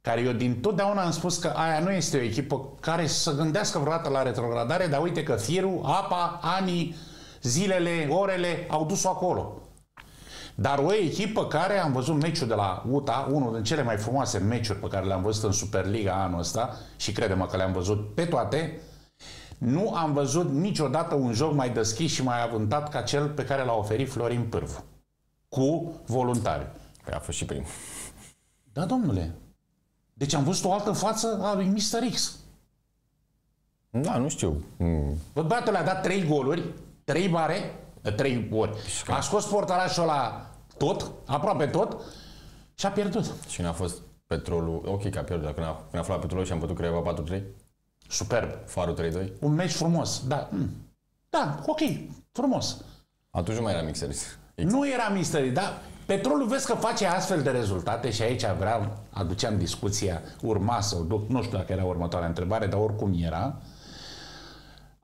care eu din totdeauna am spus că aia nu este o echipă care să gândească vreodată la retrogradare, dar uite că firul, apa, anii, zilele, orele au dus-o acolo. Dar o echipă care am văzut meciul de la UTA, unul din cele mai frumoase meciuri pe care le-am văzut în Superliga anul ăsta, și credem că le-am văzut pe toate, nu am văzut niciodată un joc mai deschis și mai avântat ca cel pe care l-a oferit Florin Pârvu. Cu voluntari. Păi a fost și prim. Da, domnule. Deci am văzut o altă față a lui Mr. X. Da, nu știu. Mm. Bă, băiatul a dat trei goluri, trei bare, trei ori. A scos portarașul la tot, aproape tot, și a pierdut. Și când a fost petrolul, ok că a pierdut, dar când a, când a aflat petrolul și am putut Craiova 4-3, Superb. Farul 3-2, Un meci frumos, da. Mm. Da, ok, frumos. atunci nu mai era mixeris. Nu era mystery, dar petrolul vezi că face astfel de rezultate și aici vreau, aduceam discuția, urma să o duc, nu știu dacă era următoarea întrebare, dar oricum era,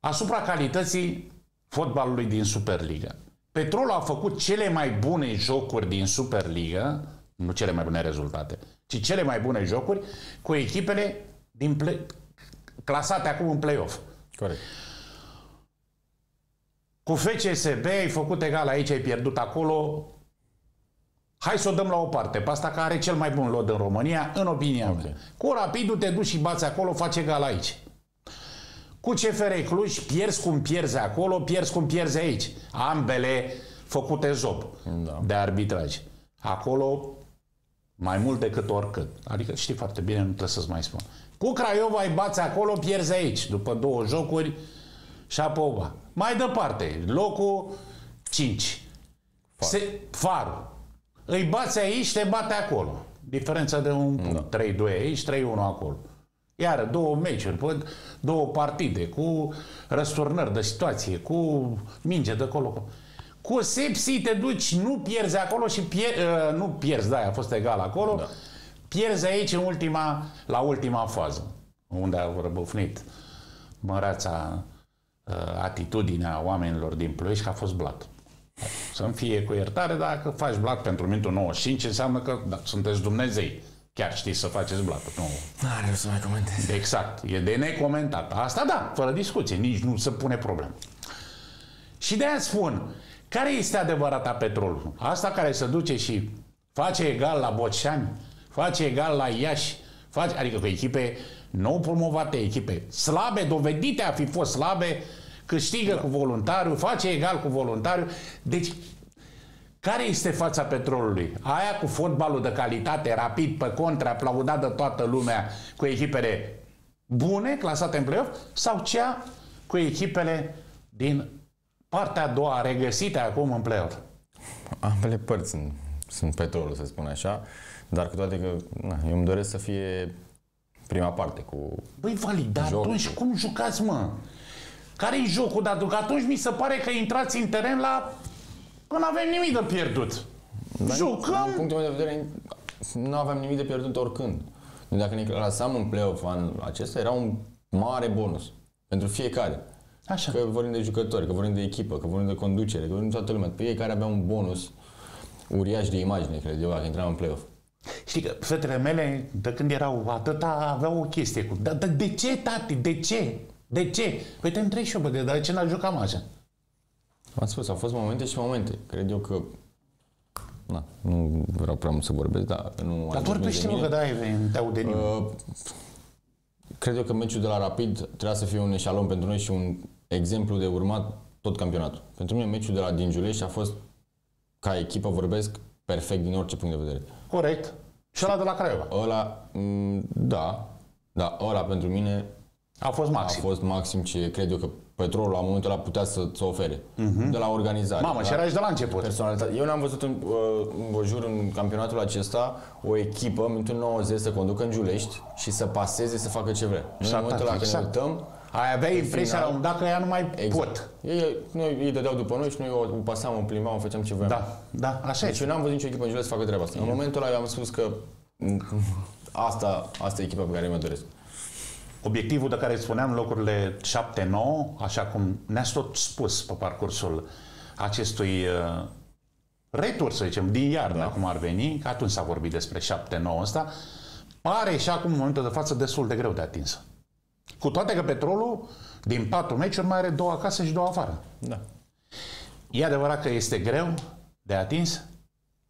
asupra calității fotbalului din Superliga. Petrolul a făcut cele mai bune jocuri din Superliga, nu cele mai bune rezultate, ci cele mai bune jocuri cu echipele din play, clasate acum în play-off. Corect. Cu FCSB ai făcut egal aici, ai pierdut acolo. Hai să o dăm la o parte. Pe asta care are cel mai bun lot în România, în opinia okay. mea. Cu Rapidul te duci și bați acolo, face egal aici. Cu CFR Cluj pierzi cum pierzi acolo, pierzi cum pierzi aici. Ambele făcute zob Da. de arbitraj. acolo mai mult decât oricât. Adică știi foarte bine, nu trebuie să-ți mai spun. Cu Craiova îi bați acolo, pierzi aici, după două jocuri, Șapova. Mai departe, locul 5. Far. Se, farul. Îi bați aici, te bate acolo. Diferența de un punct. Da. 3-2 aici, 3-1 acolo. Iar două meciuri, pe două partide, cu răsturnări de situație, cu minge de acolo. Cu sepsi te duci, nu pierzi acolo și pier, uh, nu pierzi, da, a fost egal acolo, da. pierzi aici în ultima, la ultima fază, unde au răbufnit mărața uh, atitudinea oamenilor din Ploiești că a fost blat. Să-mi fie cu iertare, dacă faci blat pentru minutul 95, înseamnă că da, sunteți Dumnezei. Chiar știți să faceți blatul. Nu. Are să mai comentez. Exact. E de necomentat. Asta da, fără discuție. Nici nu se pune problemă. Și de aia spun, care este adevărata petrolul? Asta care se duce și face egal la Boceani, face egal la Iași, face, adică cu echipe nou promovate, echipe slabe, dovedite a fi fost slabe, câștigă da. cu voluntariu, face egal cu voluntariu. Deci, care este fața petrolului? Aia cu fotbalul de calitate, rapid, pe contra, aplaudat de toată lumea, cu echipele bune, clasate în play-off, sau cea cu echipele din partea a doua, regăsite acum în play-off? Ambele părți sunt, sunt petrolul, să spun așa, dar cu toate că na, eu îmi doresc să fie prima parte cu Băi, valid, dar Jocul. atunci cum jucați, mă? Care-i jocul? Dar că atunci mi se pare că intrați în teren la... Că nu avem nimic de pierdut. Din Jucăm! punctul meu de vedere, nu aveam nimic de pierdut oricând. Deci dacă ne clasam în play-off anul acesta, era un mare bonus pentru fiecare. Așa. Că vorbim de jucători, că vorbim de echipă, că vorbim de conducere, că vorbim de toată lumea. Fiecare avea un bonus uriaș de imagine, cred eu, dacă intram în play-off. Știi că fetele mele, de când erau atâta, aveau o chestie cu... Dar da, de ce, tati? De ce? De ce? Păi te întreb și eu, bă, de, de ce n-a jucat așa? V-am spus, au fost momente și momente. Cred eu că... Na, nu vreau prea mult să vorbesc, dar nu... Dar vorbește, mă, că da, e- te aude nimeni. Uh, cred eu că meciul de la Rapid trebuia să fie un eșalon pentru noi și un exemplu de urmat tot campionatul. Pentru mine meciul de la din Giulești a fost, ca echipă vorbesc, perfect din orice punct de vedere. Corect. Și ăla de la Craiova. Ăla, m, da, da, ăla pentru mine A fost a maxim. fost maxim ce cred eu că petrolul la momentul ăla putea să-ți ofere. De la organizare. Mamă, da? și era și de la început. personalitate. Eu n-am văzut în, uh, în jur în campionatul acesta o echipă în minutul 90 să conducă în Giulești și să paseze să facă ce vrea. Noi în momentul ăla când ne exact. uităm, Ai avea în impresia la final- un dat că ea nu mai exact. pot. Ei, noi, ei dădeau după noi și noi o pasam, o plimbam, făceam ce voiam. Da, da, așa Deci este. eu n-am văzut nicio echipă în Giulești să facă treaba asta. În momentul ăla eu am spus că m, asta, asta e echipa pe care mi-o doresc. Obiectivul de care îți spuneam, locurile 7-9, așa cum ne-ați tot spus pe parcursul acestui uh, retur, să zicem, din iarnă, da. cum ar veni, că atunci s-a vorbit despre 7-9 ăsta, pare și acum, în momentul de față, destul de greu de atins. Cu toate că petrolul, din patru meciuri, mai are două acasă și două afară. Da. E adevărat că este greu de atins?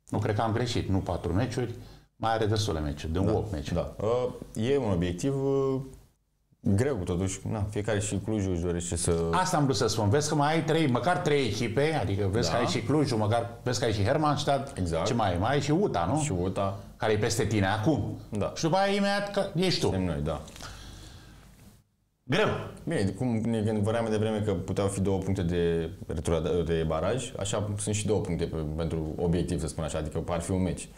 Nu cred că am greșit. Nu patru meciuri, mai are destule meciuri, de 8 meciuri. Da. Uh, E un obiectiv uh, greu, totuși. Na, fiecare și Clujul își dorește să... Asta am vrut să spun. Vezi că mai ai trei, măcar trei echipe, adică vezi Da. că ai și Clujul, măcar vezi că ai și Hermannstadt, Exact. ce mai ai? Mai ai și UTA, nu? Și UTA, Care e peste tine acum. Da. Și după aia imediat că ești tu. suntem noi, da. Greu. Bine, cum ne când vorbeam mai devreme că puteau fi două puncte de retura de, de baraj, așa sunt și două puncte pe, pentru obiectiv, să spun așa, adică ar fi un meci.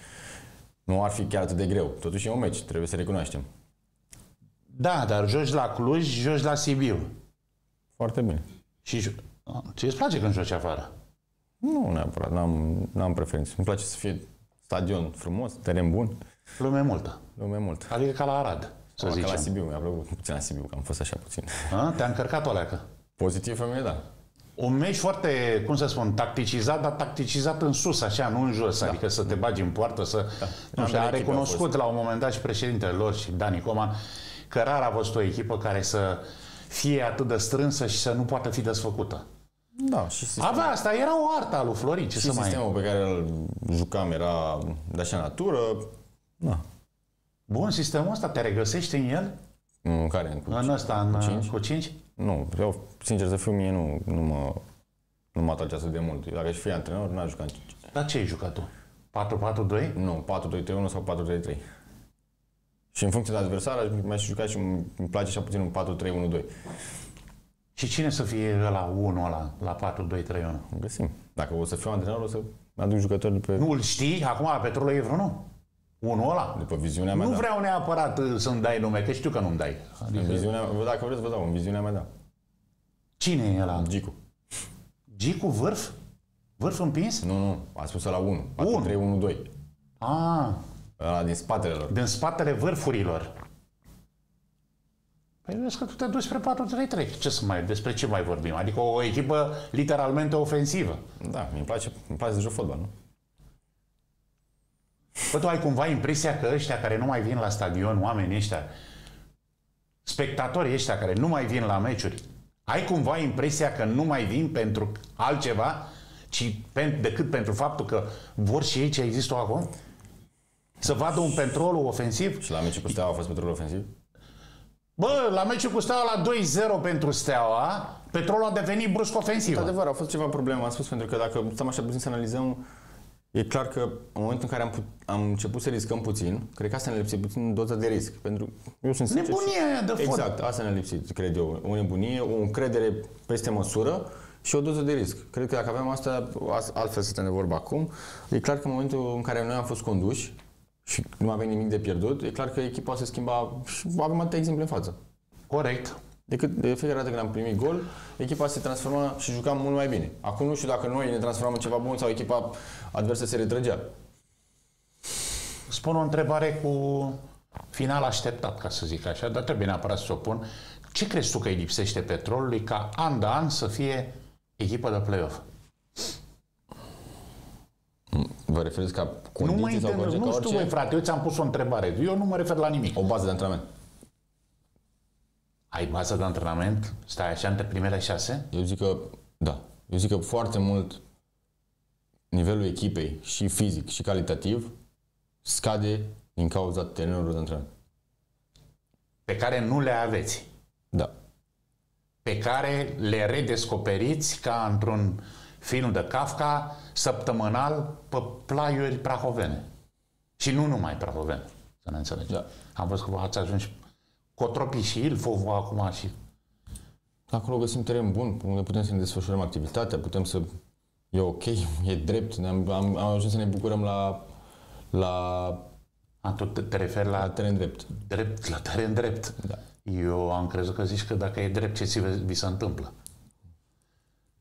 Nu ar fi chiar atât de greu. Totuși e un meci, trebuie să recunoaștem. Da, dar joci la Cluj, joci la Sibiu. Foarte bine. Și jo- ți îți place când joci afară? Nu neapărat, n-am, n-am preferințe. Îmi place să fie stadion frumos, teren bun, Lume multă. lume mult. Adică ca la Arad, să Sau ca zicem. la Sibiu, mi-a plăcut puțin la Sibiu, că am fost așa puțin. A? Te-a încărcat o leacă. Pozitiv pe mine, da. Un meci foarte, cum să spun, tacticizat, dar tacticizat în sus, așa, nu în jos. Da. Adică să te bagi în poartă, să... Da. Nu știu, a Ambele echipe au recunoscut la un moment dat și președintele lor și Dani Coman că rar a fost o echipă care să fie atât de strânsă și să nu poată fi desfăcută. Da, și sistemul, Avea asta, era o artă a lui Florin, ce și să mai... sistemul pe care îl jucam era de așa natură. Da. Bun, sistemul ăsta te regăsești în el? În care? Cu, În ăsta, în, cu cinci? cu 5? Nu, eu, sincer să fiu, mie nu, nu mă, nu mă atrage atât de mult. Dacă aș fi antrenor, n-aș juca în 5. Dar ce ai jucat tu? 4-4-2? Nu, 4-2-3-1 sau 4-3-3. Și în funcție de adversar, aș mai juca și îmi place și puțin un 4-3-1-2. Și cine să fie la 1 ăla, la 4-2-3-1? Găsim. Dacă o să fiu antrenor, o să aduc jucători de pe, Nu îl știi? Acum la Petrolul e vreunul? Unul ăla? de pe viziunea mea, Nu da. vreau neapărat uh, să-mi dai nume, că știu că nu-mi dai. În Adică, viziunea, vă- dacă vreți, vă dau. În viziunea mea, da. cine e ăla? Gicu. Gicu vârf? Vârf împins? Nu, nu, a spus la 1. Unu. 4-3-1-2. Ah, Ăla din spatele lor. din spatele vârfurilor. Păi vezi că tu te duci spre 4-3-3. Ce să mai, despre ce mai vorbim? Adică o echipă literalmente ofensivă. Da, mi place, îmi place să joc fotbal, nu? Bă, tu ai cumva impresia că ăștia care nu mai vin la stadion, oamenii ăștia, spectatorii ăștia care nu mai vin la meciuri, ai cumva impresia că nu mai vin pentru altceva, ci pen, decât pentru faptul că vor și ei ce există acolo? Să vadă un petrol ofensiv? Și la meciul cu Steaua a fost petrol ofensiv? Bă, la meciul cu Steaua la 2-0 pentru Steaua, petrolul a devenit brusc ofensiv. Adevăr, au fost ceva probleme, am spus, pentru că dacă stăm așa puțin să analizăm, e clar că în momentul în care am, pu- am început să riscăm puțin, cred că asta ne lipse puțin doza de risc. Pentru eu sunt sincer Nebunia și- aia de fotbal. Exact, asta ne-a lipsit, cred eu. O nebunie, o încredere peste măsură și o doză de risc. Cred că dacă avem asta, as- altfel să de vorba acum, e clar că în momentul în care noi am fost conduși și nu avem nimic de pierdut, e clar că echipa se schimba și avem atâtea exemple în față. Corect. Decât de fiecare dată când am primit gol, echipa se transforma și jucam mult mai bine. Acum nu știu dacă noi ne transformăm în ceva bun sau echipa adversă se retrăgea. Spun o întrebare cu final așteptat, ca să zic așa, dar trebuie neapărat să o pun. Ce crezi tu că îi lipsește petrolului ca an de an să fie echipă de play-off? Vă referiți ca Nu condiții mă sau inter... orice, nu ca știu, orice? băi, frate, eu ți-am pus o întrebare. Eu nu mă refer la nimic. O bază de antrenament. Ai bază de antrenament? Stai așa între primele șase? Eu zic că, da, eu zic că foarte mult nivelul echipei și fizic și calitativ scade din cauza terenurilor de antrenament. Pe care nu le aveți. Da. Pe care le redescoperiți ca într-un film de Kafka săptămânal pe plaiuri prahovene. Și nu numai prahovene, să ne înțelegem. Da. Am văzut că ați ajuns Cotropi și Ilfov acum și Acolo găsim teren bun, unde putem să ne desfășurăm activitatea, putem să... E ok, e drept. Am, am, am ajuns să ne bucurăm la, la, A, tu te, te referi la la teren drept. drept, la teren drept. Da. Eu am crezut că zici că dacă e drept, ce ți vi vi se întâmplă?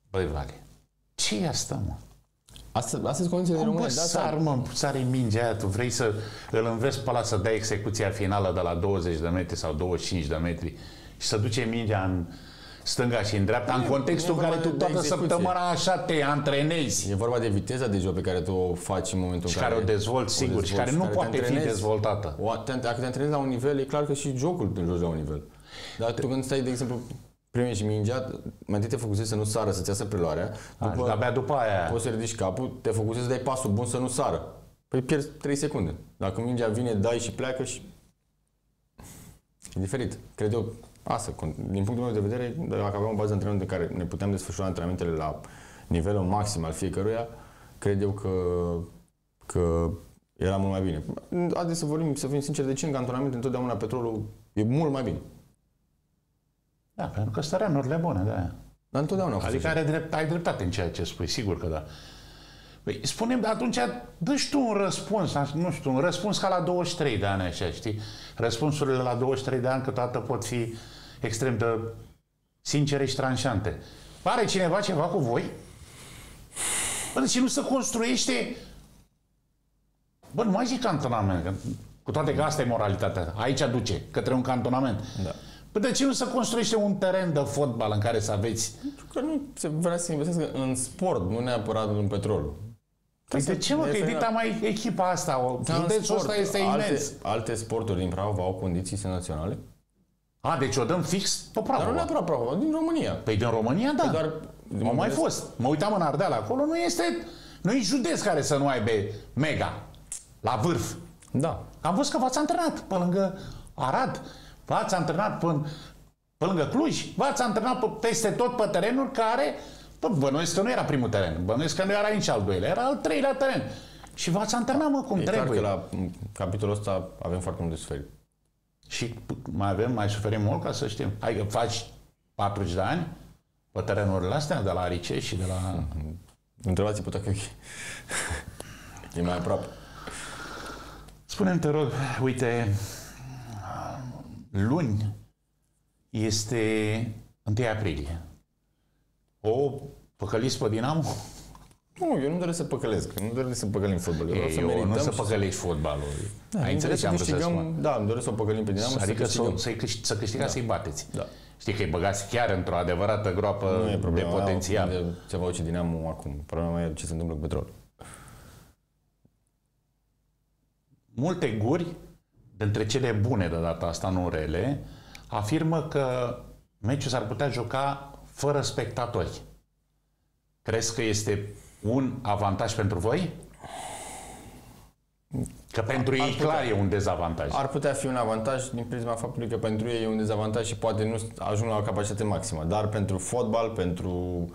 Băi, Vale, ce e asta, mă? Asta, astea sunt condițiile de Cum România. bă, Da, sar, mă, sare mingea aia, tu vrei să îl înveți pe ăla să dai execuția finală de la 20 de metri sau 25 de metri și să duce mingea în stânga și în dreapta, în contextul e în care vorba tu de toată execuție. săptămâna așa te antrenezi E vorba de viteza de joc pe care tu o faci în momentul și în care care... o dezvolți, sigur, și care nu te poate fi antrenezi. dezvoltată. O, te, dacă te antrenezi la un nivel, e clar că și jocul te joci la un nivel. Dar tu când stai, de exemplu, primești mingea, mai întâi te focusezi să nu sară, să-ți iasă preluarea, A, după Abia după aia, poți să ridici capul, te focusezi să dai pasul bun să nu sară. Păi pierzi 3 secunde. Dacă mingea vine, dai și pleacă și... E diferit. Cred eu, asta, din punctul meu de vedere, dacă aveam o bază de antrenament în care ne puteam desfășura antrenamentele la nivelul maxim al fiecăruia, cred eu că, că era mult mai bine. Haideți să vorbim, să fim sinceri, de ce în cantonament întotdeauna petrolul e mult mai bine? Da, pentru că sunt terenurile bune, da. Dar întotdeauna a fost Adică așa. are drept, ai dreptate în ceea ce spui, sigur că da. Păi, spune dar atunci, dă și tu un răspuns, nu știu, un răspuns ca la 23 de ani, așa, știi? Răspunsurile la 23 de ani câteodată pot fi extrem de sincere și tranșante. Are cineva ceva cu voi? Bă, deci nu se construiește... Bă, nu mai zic cantonament, că, cu toate că asta e moralitatea. Aici duce, către un cantonament. Da. Bă, de ce nu se construiește un teren de fotbal în care să aveți Pentru că nu se vrea să investească în sport, nu neapărat în petrol. Păi de ce, mă, că e dita mai echipa asta? O, Dar în județul sport, ăsta este alte, imens. Alte sporturi din Prahova au condiții naționale? A, deci o dăm fix pe Dar nu Prahova. neapărat Prahova, din România. Păi din România, da. Doar, Au mai fost. Mă uitam în Ardeal acolo, nu este... Nu e județ care să nu aibă mega la vârf. Da. Am văzut că v-ați antrenat pe lângă Arad, v-ați antrenat pe, pe lângă Cluj, v-ați antrenat pe, peste tot pe terenuri care, bă, bănuiesc că nu era primul teren, bănuiesc că nu era nici al doilea, era al treilea teren. Și v-ați antrenat, mă, cum E trebuie. clar că la m, capitolul ăsta avem foarte mult de suferit. Și p- mai avem, mai suferim mult ca să știm. Hai că faci 40 de ani pe terenurile astea, de la Arice și de la... Întrebați pe Takeuchi. e mai aproape. Spune-mi, te rog, uite, luni este 1 aprilie. O păcăliți pe Dinamo? Nu, eu nu doresc să păcălesc. Nu doresc să păcălim fotbalul. Eu, vreau să Eu merităm nu să și păcălești fotbalul. Da, Ai îmi înțeles doresc ce am vrut să câștigăm- spun? Da, îmi doresc să o păcălim pe Dinamo Adică și să să, câștigăm. să-i câști, să câștigați, să-i bateți. Da. Știi că îi băgați chiar într-o adevărată groapă Nu e de problema potențial. De ce va uci Dinamo acum. Problema e ce se întâmplă cu petrol. Multe guri, dintre cele bune de data asta, nu rele, afirmă că meciul s-ar putea juca fără spectatori. Crezi că este un avantaj pentru voi? Că pentru ei clar e un dezavantaj. Ar putea fi un avantaj din prisma faptului că pentru ei e un dezavantaj și poate nu ajung la o capacitate maximă. Dar pentru fotbal, pentru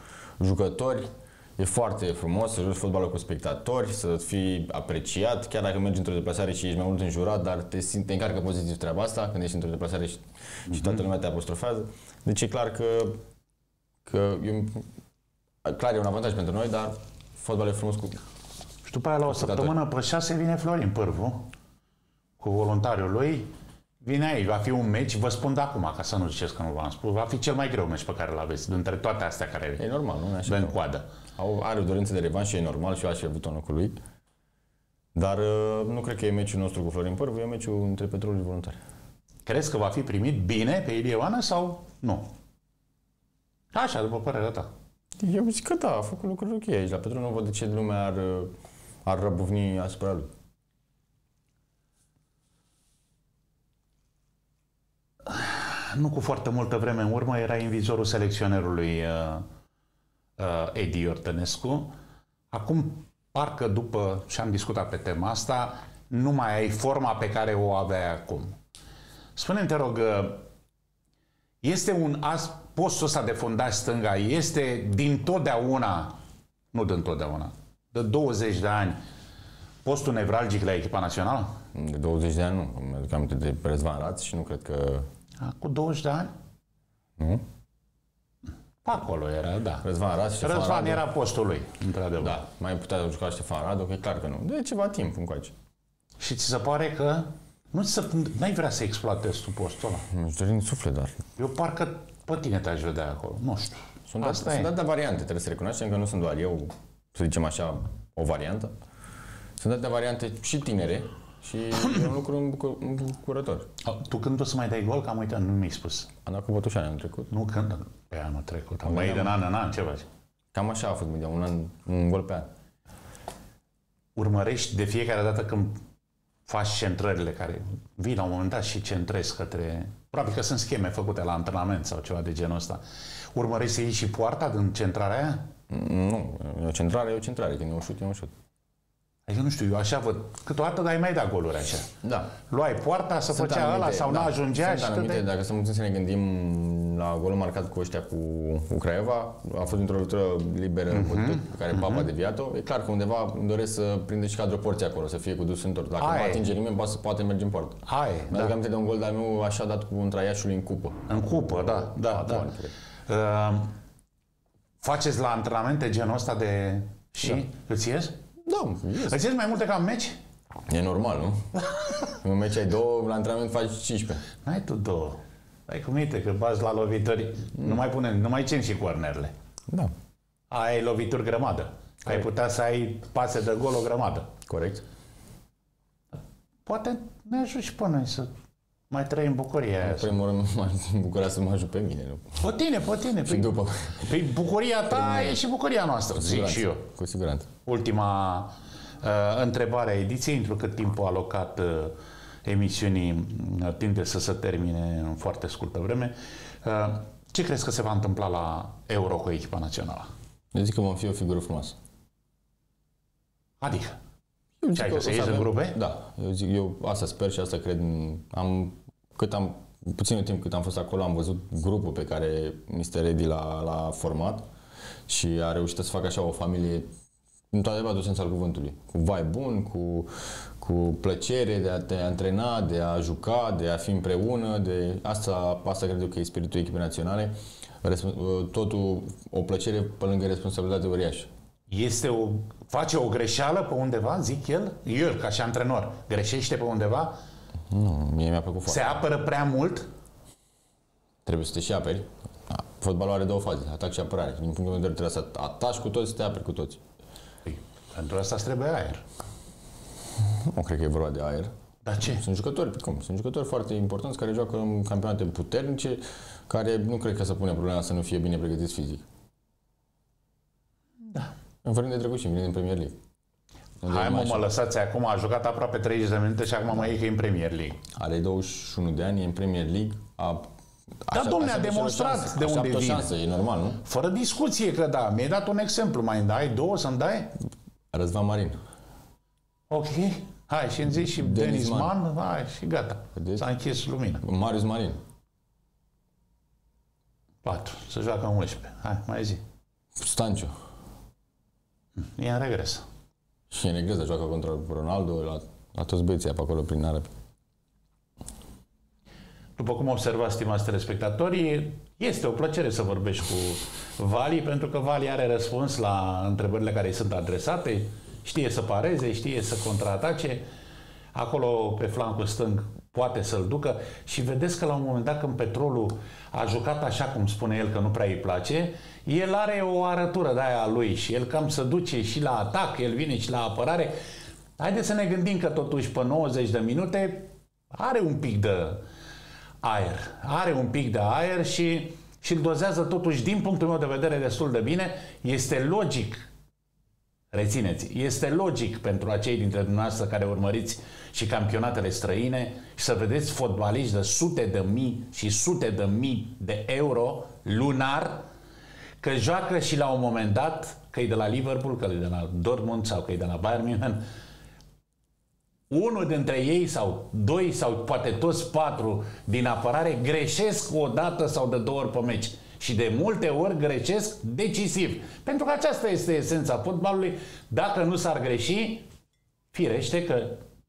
jucători, e foarte frumos să joci fotbalul cu spectatori, să fii apreciat, chiar dacă mergi într-o deplasare și ești mai mult înjurat, dar te, simți, te încarcă pozitiv treaba asta când ești într-o deplasare și, și toată lumea te apostrofează. Deci e clar că, că e un, clar e un avantaj pentru noi, dar fotbalul e frumos cu Și după aia la o săptămână pe șase vine Florin Pârvu cu voluntariul lui. Vine aici, va fi un meci, vă spun de acum, ca să nu ziceți că nu v-am spus, va fi cel mai greu meci pe care îl aveți, dintre toate astea care E normal, nu? E Așa dă în că- coadă. Au, are o dorință de revanș și e normal și eu aș fi avut-o în locul lui. Dar uh, nu cred că e meciul nostru cu Florin Pârvu, e meciul între Petrolul și Voluntari. Crezi că va fi primit bine pe Ilie Ioană sau nu? Așa, după părerea ta. Eu zic că da, a făcut lucruri ok aici. La Petrol nu văd de ce lumea ar, uh, ar răbuvni asupra lui. Nu cu foarte multă vreme în urmă era în vizorul selecționerului uh, uh, Edi Iortănescu. Acum, parcă după ce am discutat pe tema asta, nu mai ai forma pe care o aveai acum. Spune-mi, te rog, uh, este un as, postul ăsta de fundaș stânga, este din totdeauna, nu din totdeauna, de 20 de ani, postul nevralgic la echipa națională? De 20 de ani nu. Îmi aduc aminte de Răzvan Raț și nu cred că... Cu 20 de ani? Nu? Pe acolo era, da. Răzvan Raț, Ștefan Răzvan Radu. era postul lui, într-adevăr. Da, mai putea juca Ștefan Radu, că e clar că nu. De ceva timp încoace. Și ți se pare că nu ți se, n-ai vrea să exploatezi tu postul ăla. Mi-aș dori în suflet, dar... Eu parcă pe tine te-aș vedea acolo. Nu știu. Sunt, Asta dat, e. sunt date variante, trebuie să recunoaștem că nu sunt doar eu, să zicem așa, o variantă. Sunt date variante și tinere și e un lucru îmbucur- îmbucurător. Tu când o să mai dai gol? Că am uitat, nu mi-ai spus. Am dat cu Bătușani anul trecut. Nu când? Pe anul trecut. Am mai din an în an, ce faci? Cam așa a fost media, un an, un gol pe an. Urmărești de fiecare dată când faci centrările care vii la un moment dat și centrezi către... Probabil că sunt scheme făcute la antrenament sau ceva de genul ăsta. Urmărești să iei și poarta din centrarea aia? Nu, e o centrare, e o centrare, când e un șut, e un șut. Adică nu știu, eu așa văd. Câteodată ai mai dat goluri așa. Da. Luai poarta, să făcea ăla sau nu ajungea sunt și anumite, tot. dacă să puțin să ne gândim la golul marcat cu ăștia cu, cu Craiova, a fost într-o lovitură liberă Mhm. uh-huh, pe care Papa a deviat-o. E clar că undeva îmi doresc să prinde și cadru porții acolo, să fie cu dus întors. Dacă Aia nu e. atinge nimeni, poate, poate merge în poartă. Hai, Mi-aduc da. aminte de un gol de-al meu așa dat cu un traiașului în cupă. În cupă, da, da, da. ani, cred. Uh, faceți la antrenamente genul ăsta de... Și? Da. Îți ies? Da, yes. Îți ies mai multe ca în meci? E normal, nu? în un meci ai două, la antrenament faci 15. N-ai tu două. Ai cu minte că bazi la lovituri, nu mai pune, nu mai țin și cornerele. Da. Ai lovituri grămadă. Ai putea să ai pase de gol o grămadă. Corect. Poate ne ajut și pe noi să mai trăim bucuria aia. În primul rând m-aș bucura să mă ajut pe mine, nu? Pe tine, pe tine. Și Păi, după. păi bucuria ta e și bucuria noastră, zic și eu. Cu siguranță. Ultima uh, întrebare a ediției, întrucât timpul alocat uh, emisiunii uh, tinde să se termine în foarte scurtă vreme. Uh, ce crezi că se va întâmpla la Euro cu echipa națională? Eu zic că vom fi o figură frumoasă. Adică, Eu Ce ai, că o să ies în grupe? Da, eu zic, eu asta sper și asta cred. Am, cât am, puțin timp cât am fost acolo, am văzut grupul pe care Mr. Eddy l-a, l-a format și a reușit să facă așa o familie în toate adevăratul sens al cuvântului. Cu vai bun, cu, cu plăcere de a te antrena, de a juca, de a fi împreună, de asta, asta cred eu că e spiritul echipei naționale. Totul o plăcere pe lângă responsabilitate uriașă. Este o, face o greșeală pe undeva, zic el? El, ca și antrenor, greșește pe undeva? Nu, mie mi-a plăcut foarte. Se apără prea mult? Trebuie să te și aperi. Fotbalul are două faze, atac și apărare. Din punctul meu de vedere trebuie să ataci cu toți, să te aperi cu toți. Păi, pentru asta trebuie aer. Nu cred că e vorba de aer. Dar ce? Sunt jucători, cum? Sunt jucători foarte importanți care joacă în campionate puternice, care nu cred că să pune problema să nu fie bine pregătiți fizic. Da. În Florin de trecut și vine din Premier League. Hai mă, mă lăsați acum, a jucat aproape 30 de minute și acum mă e că e în Premier League. Are 21 de ani, e în Premier League, a da, domnule, a demonstrat de unde vine. șansă, e normal, nu? Fără discuție că da. Mi-ai dat un exemplu. Mai dai două să-mi dai? Răzvan Marin. Ok. Hai și îmi zici și Denis, Denis Man. Man. Hai și gata. Vedeți? S-a închis lumina. Marius Marin. 4. Să joacă în 11. Hai, mai zi. Stanciu. E în regres. Și în regres, joacă contra Ronaldo, la, la toți băieții pe acolo prin arabi. După cum observați, stimați telespectatorii, este o plăcere să vorbești cu Vali, pentru că Vali are răspuns la întrebările care îi sunt adresate, știe să pareze, știe să contraatace, acolo pe flancul stâng poate să-l ducă și vedeți că la un moment dat când Petrolul a jucat așa cum spune el că nu prea îi place, el are o arătură de aia a lui și el cam se duce și la atac, el vine și la apărare. Haideți să ne gândim că totuși pe 90 de minute are un pic de aer. Are un pic de aer și, și îl dozează totuși, din punctul meu de vedere, destul de bine. Este logic, rețineți, este logic pentru acei dintre dumneavoastră care urmăriți și campionatele străine și să vedeți fotbaliști de sute de mii și sute de mii de euro lunar că joacă și la un moment dat, că e de la Liverpool, că e de la Dortmund sau că e de la Bayern München, unul dintre ei sau doi sau poate toți patru din apărare greșesc o dată sau de două ori pe meci. Și de multe ori greșesc decisiv. Pentru că aceasta este esența fotbalului. Dacă nu s-ar greși, firește că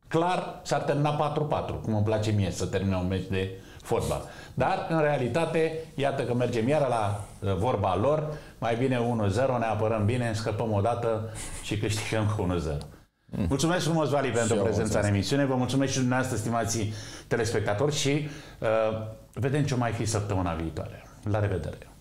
clar s-ar termina 4-4, cum îmi place mie să termine un meci de fotbal. Dar, în realitate, iată că mergem iară la uh, vorba lor, mai bine 1-0, ne apărăm bine, scăpăm o dată și câștigăm cu 1-0. Mm. Mulțumesc frumos, Vali, pentru prezența în emisiune. Vă mulțumesc și dumneavoastră, stimații telespectatori și uh, vedem ce mai fi săptămâna viitoare. La revedere!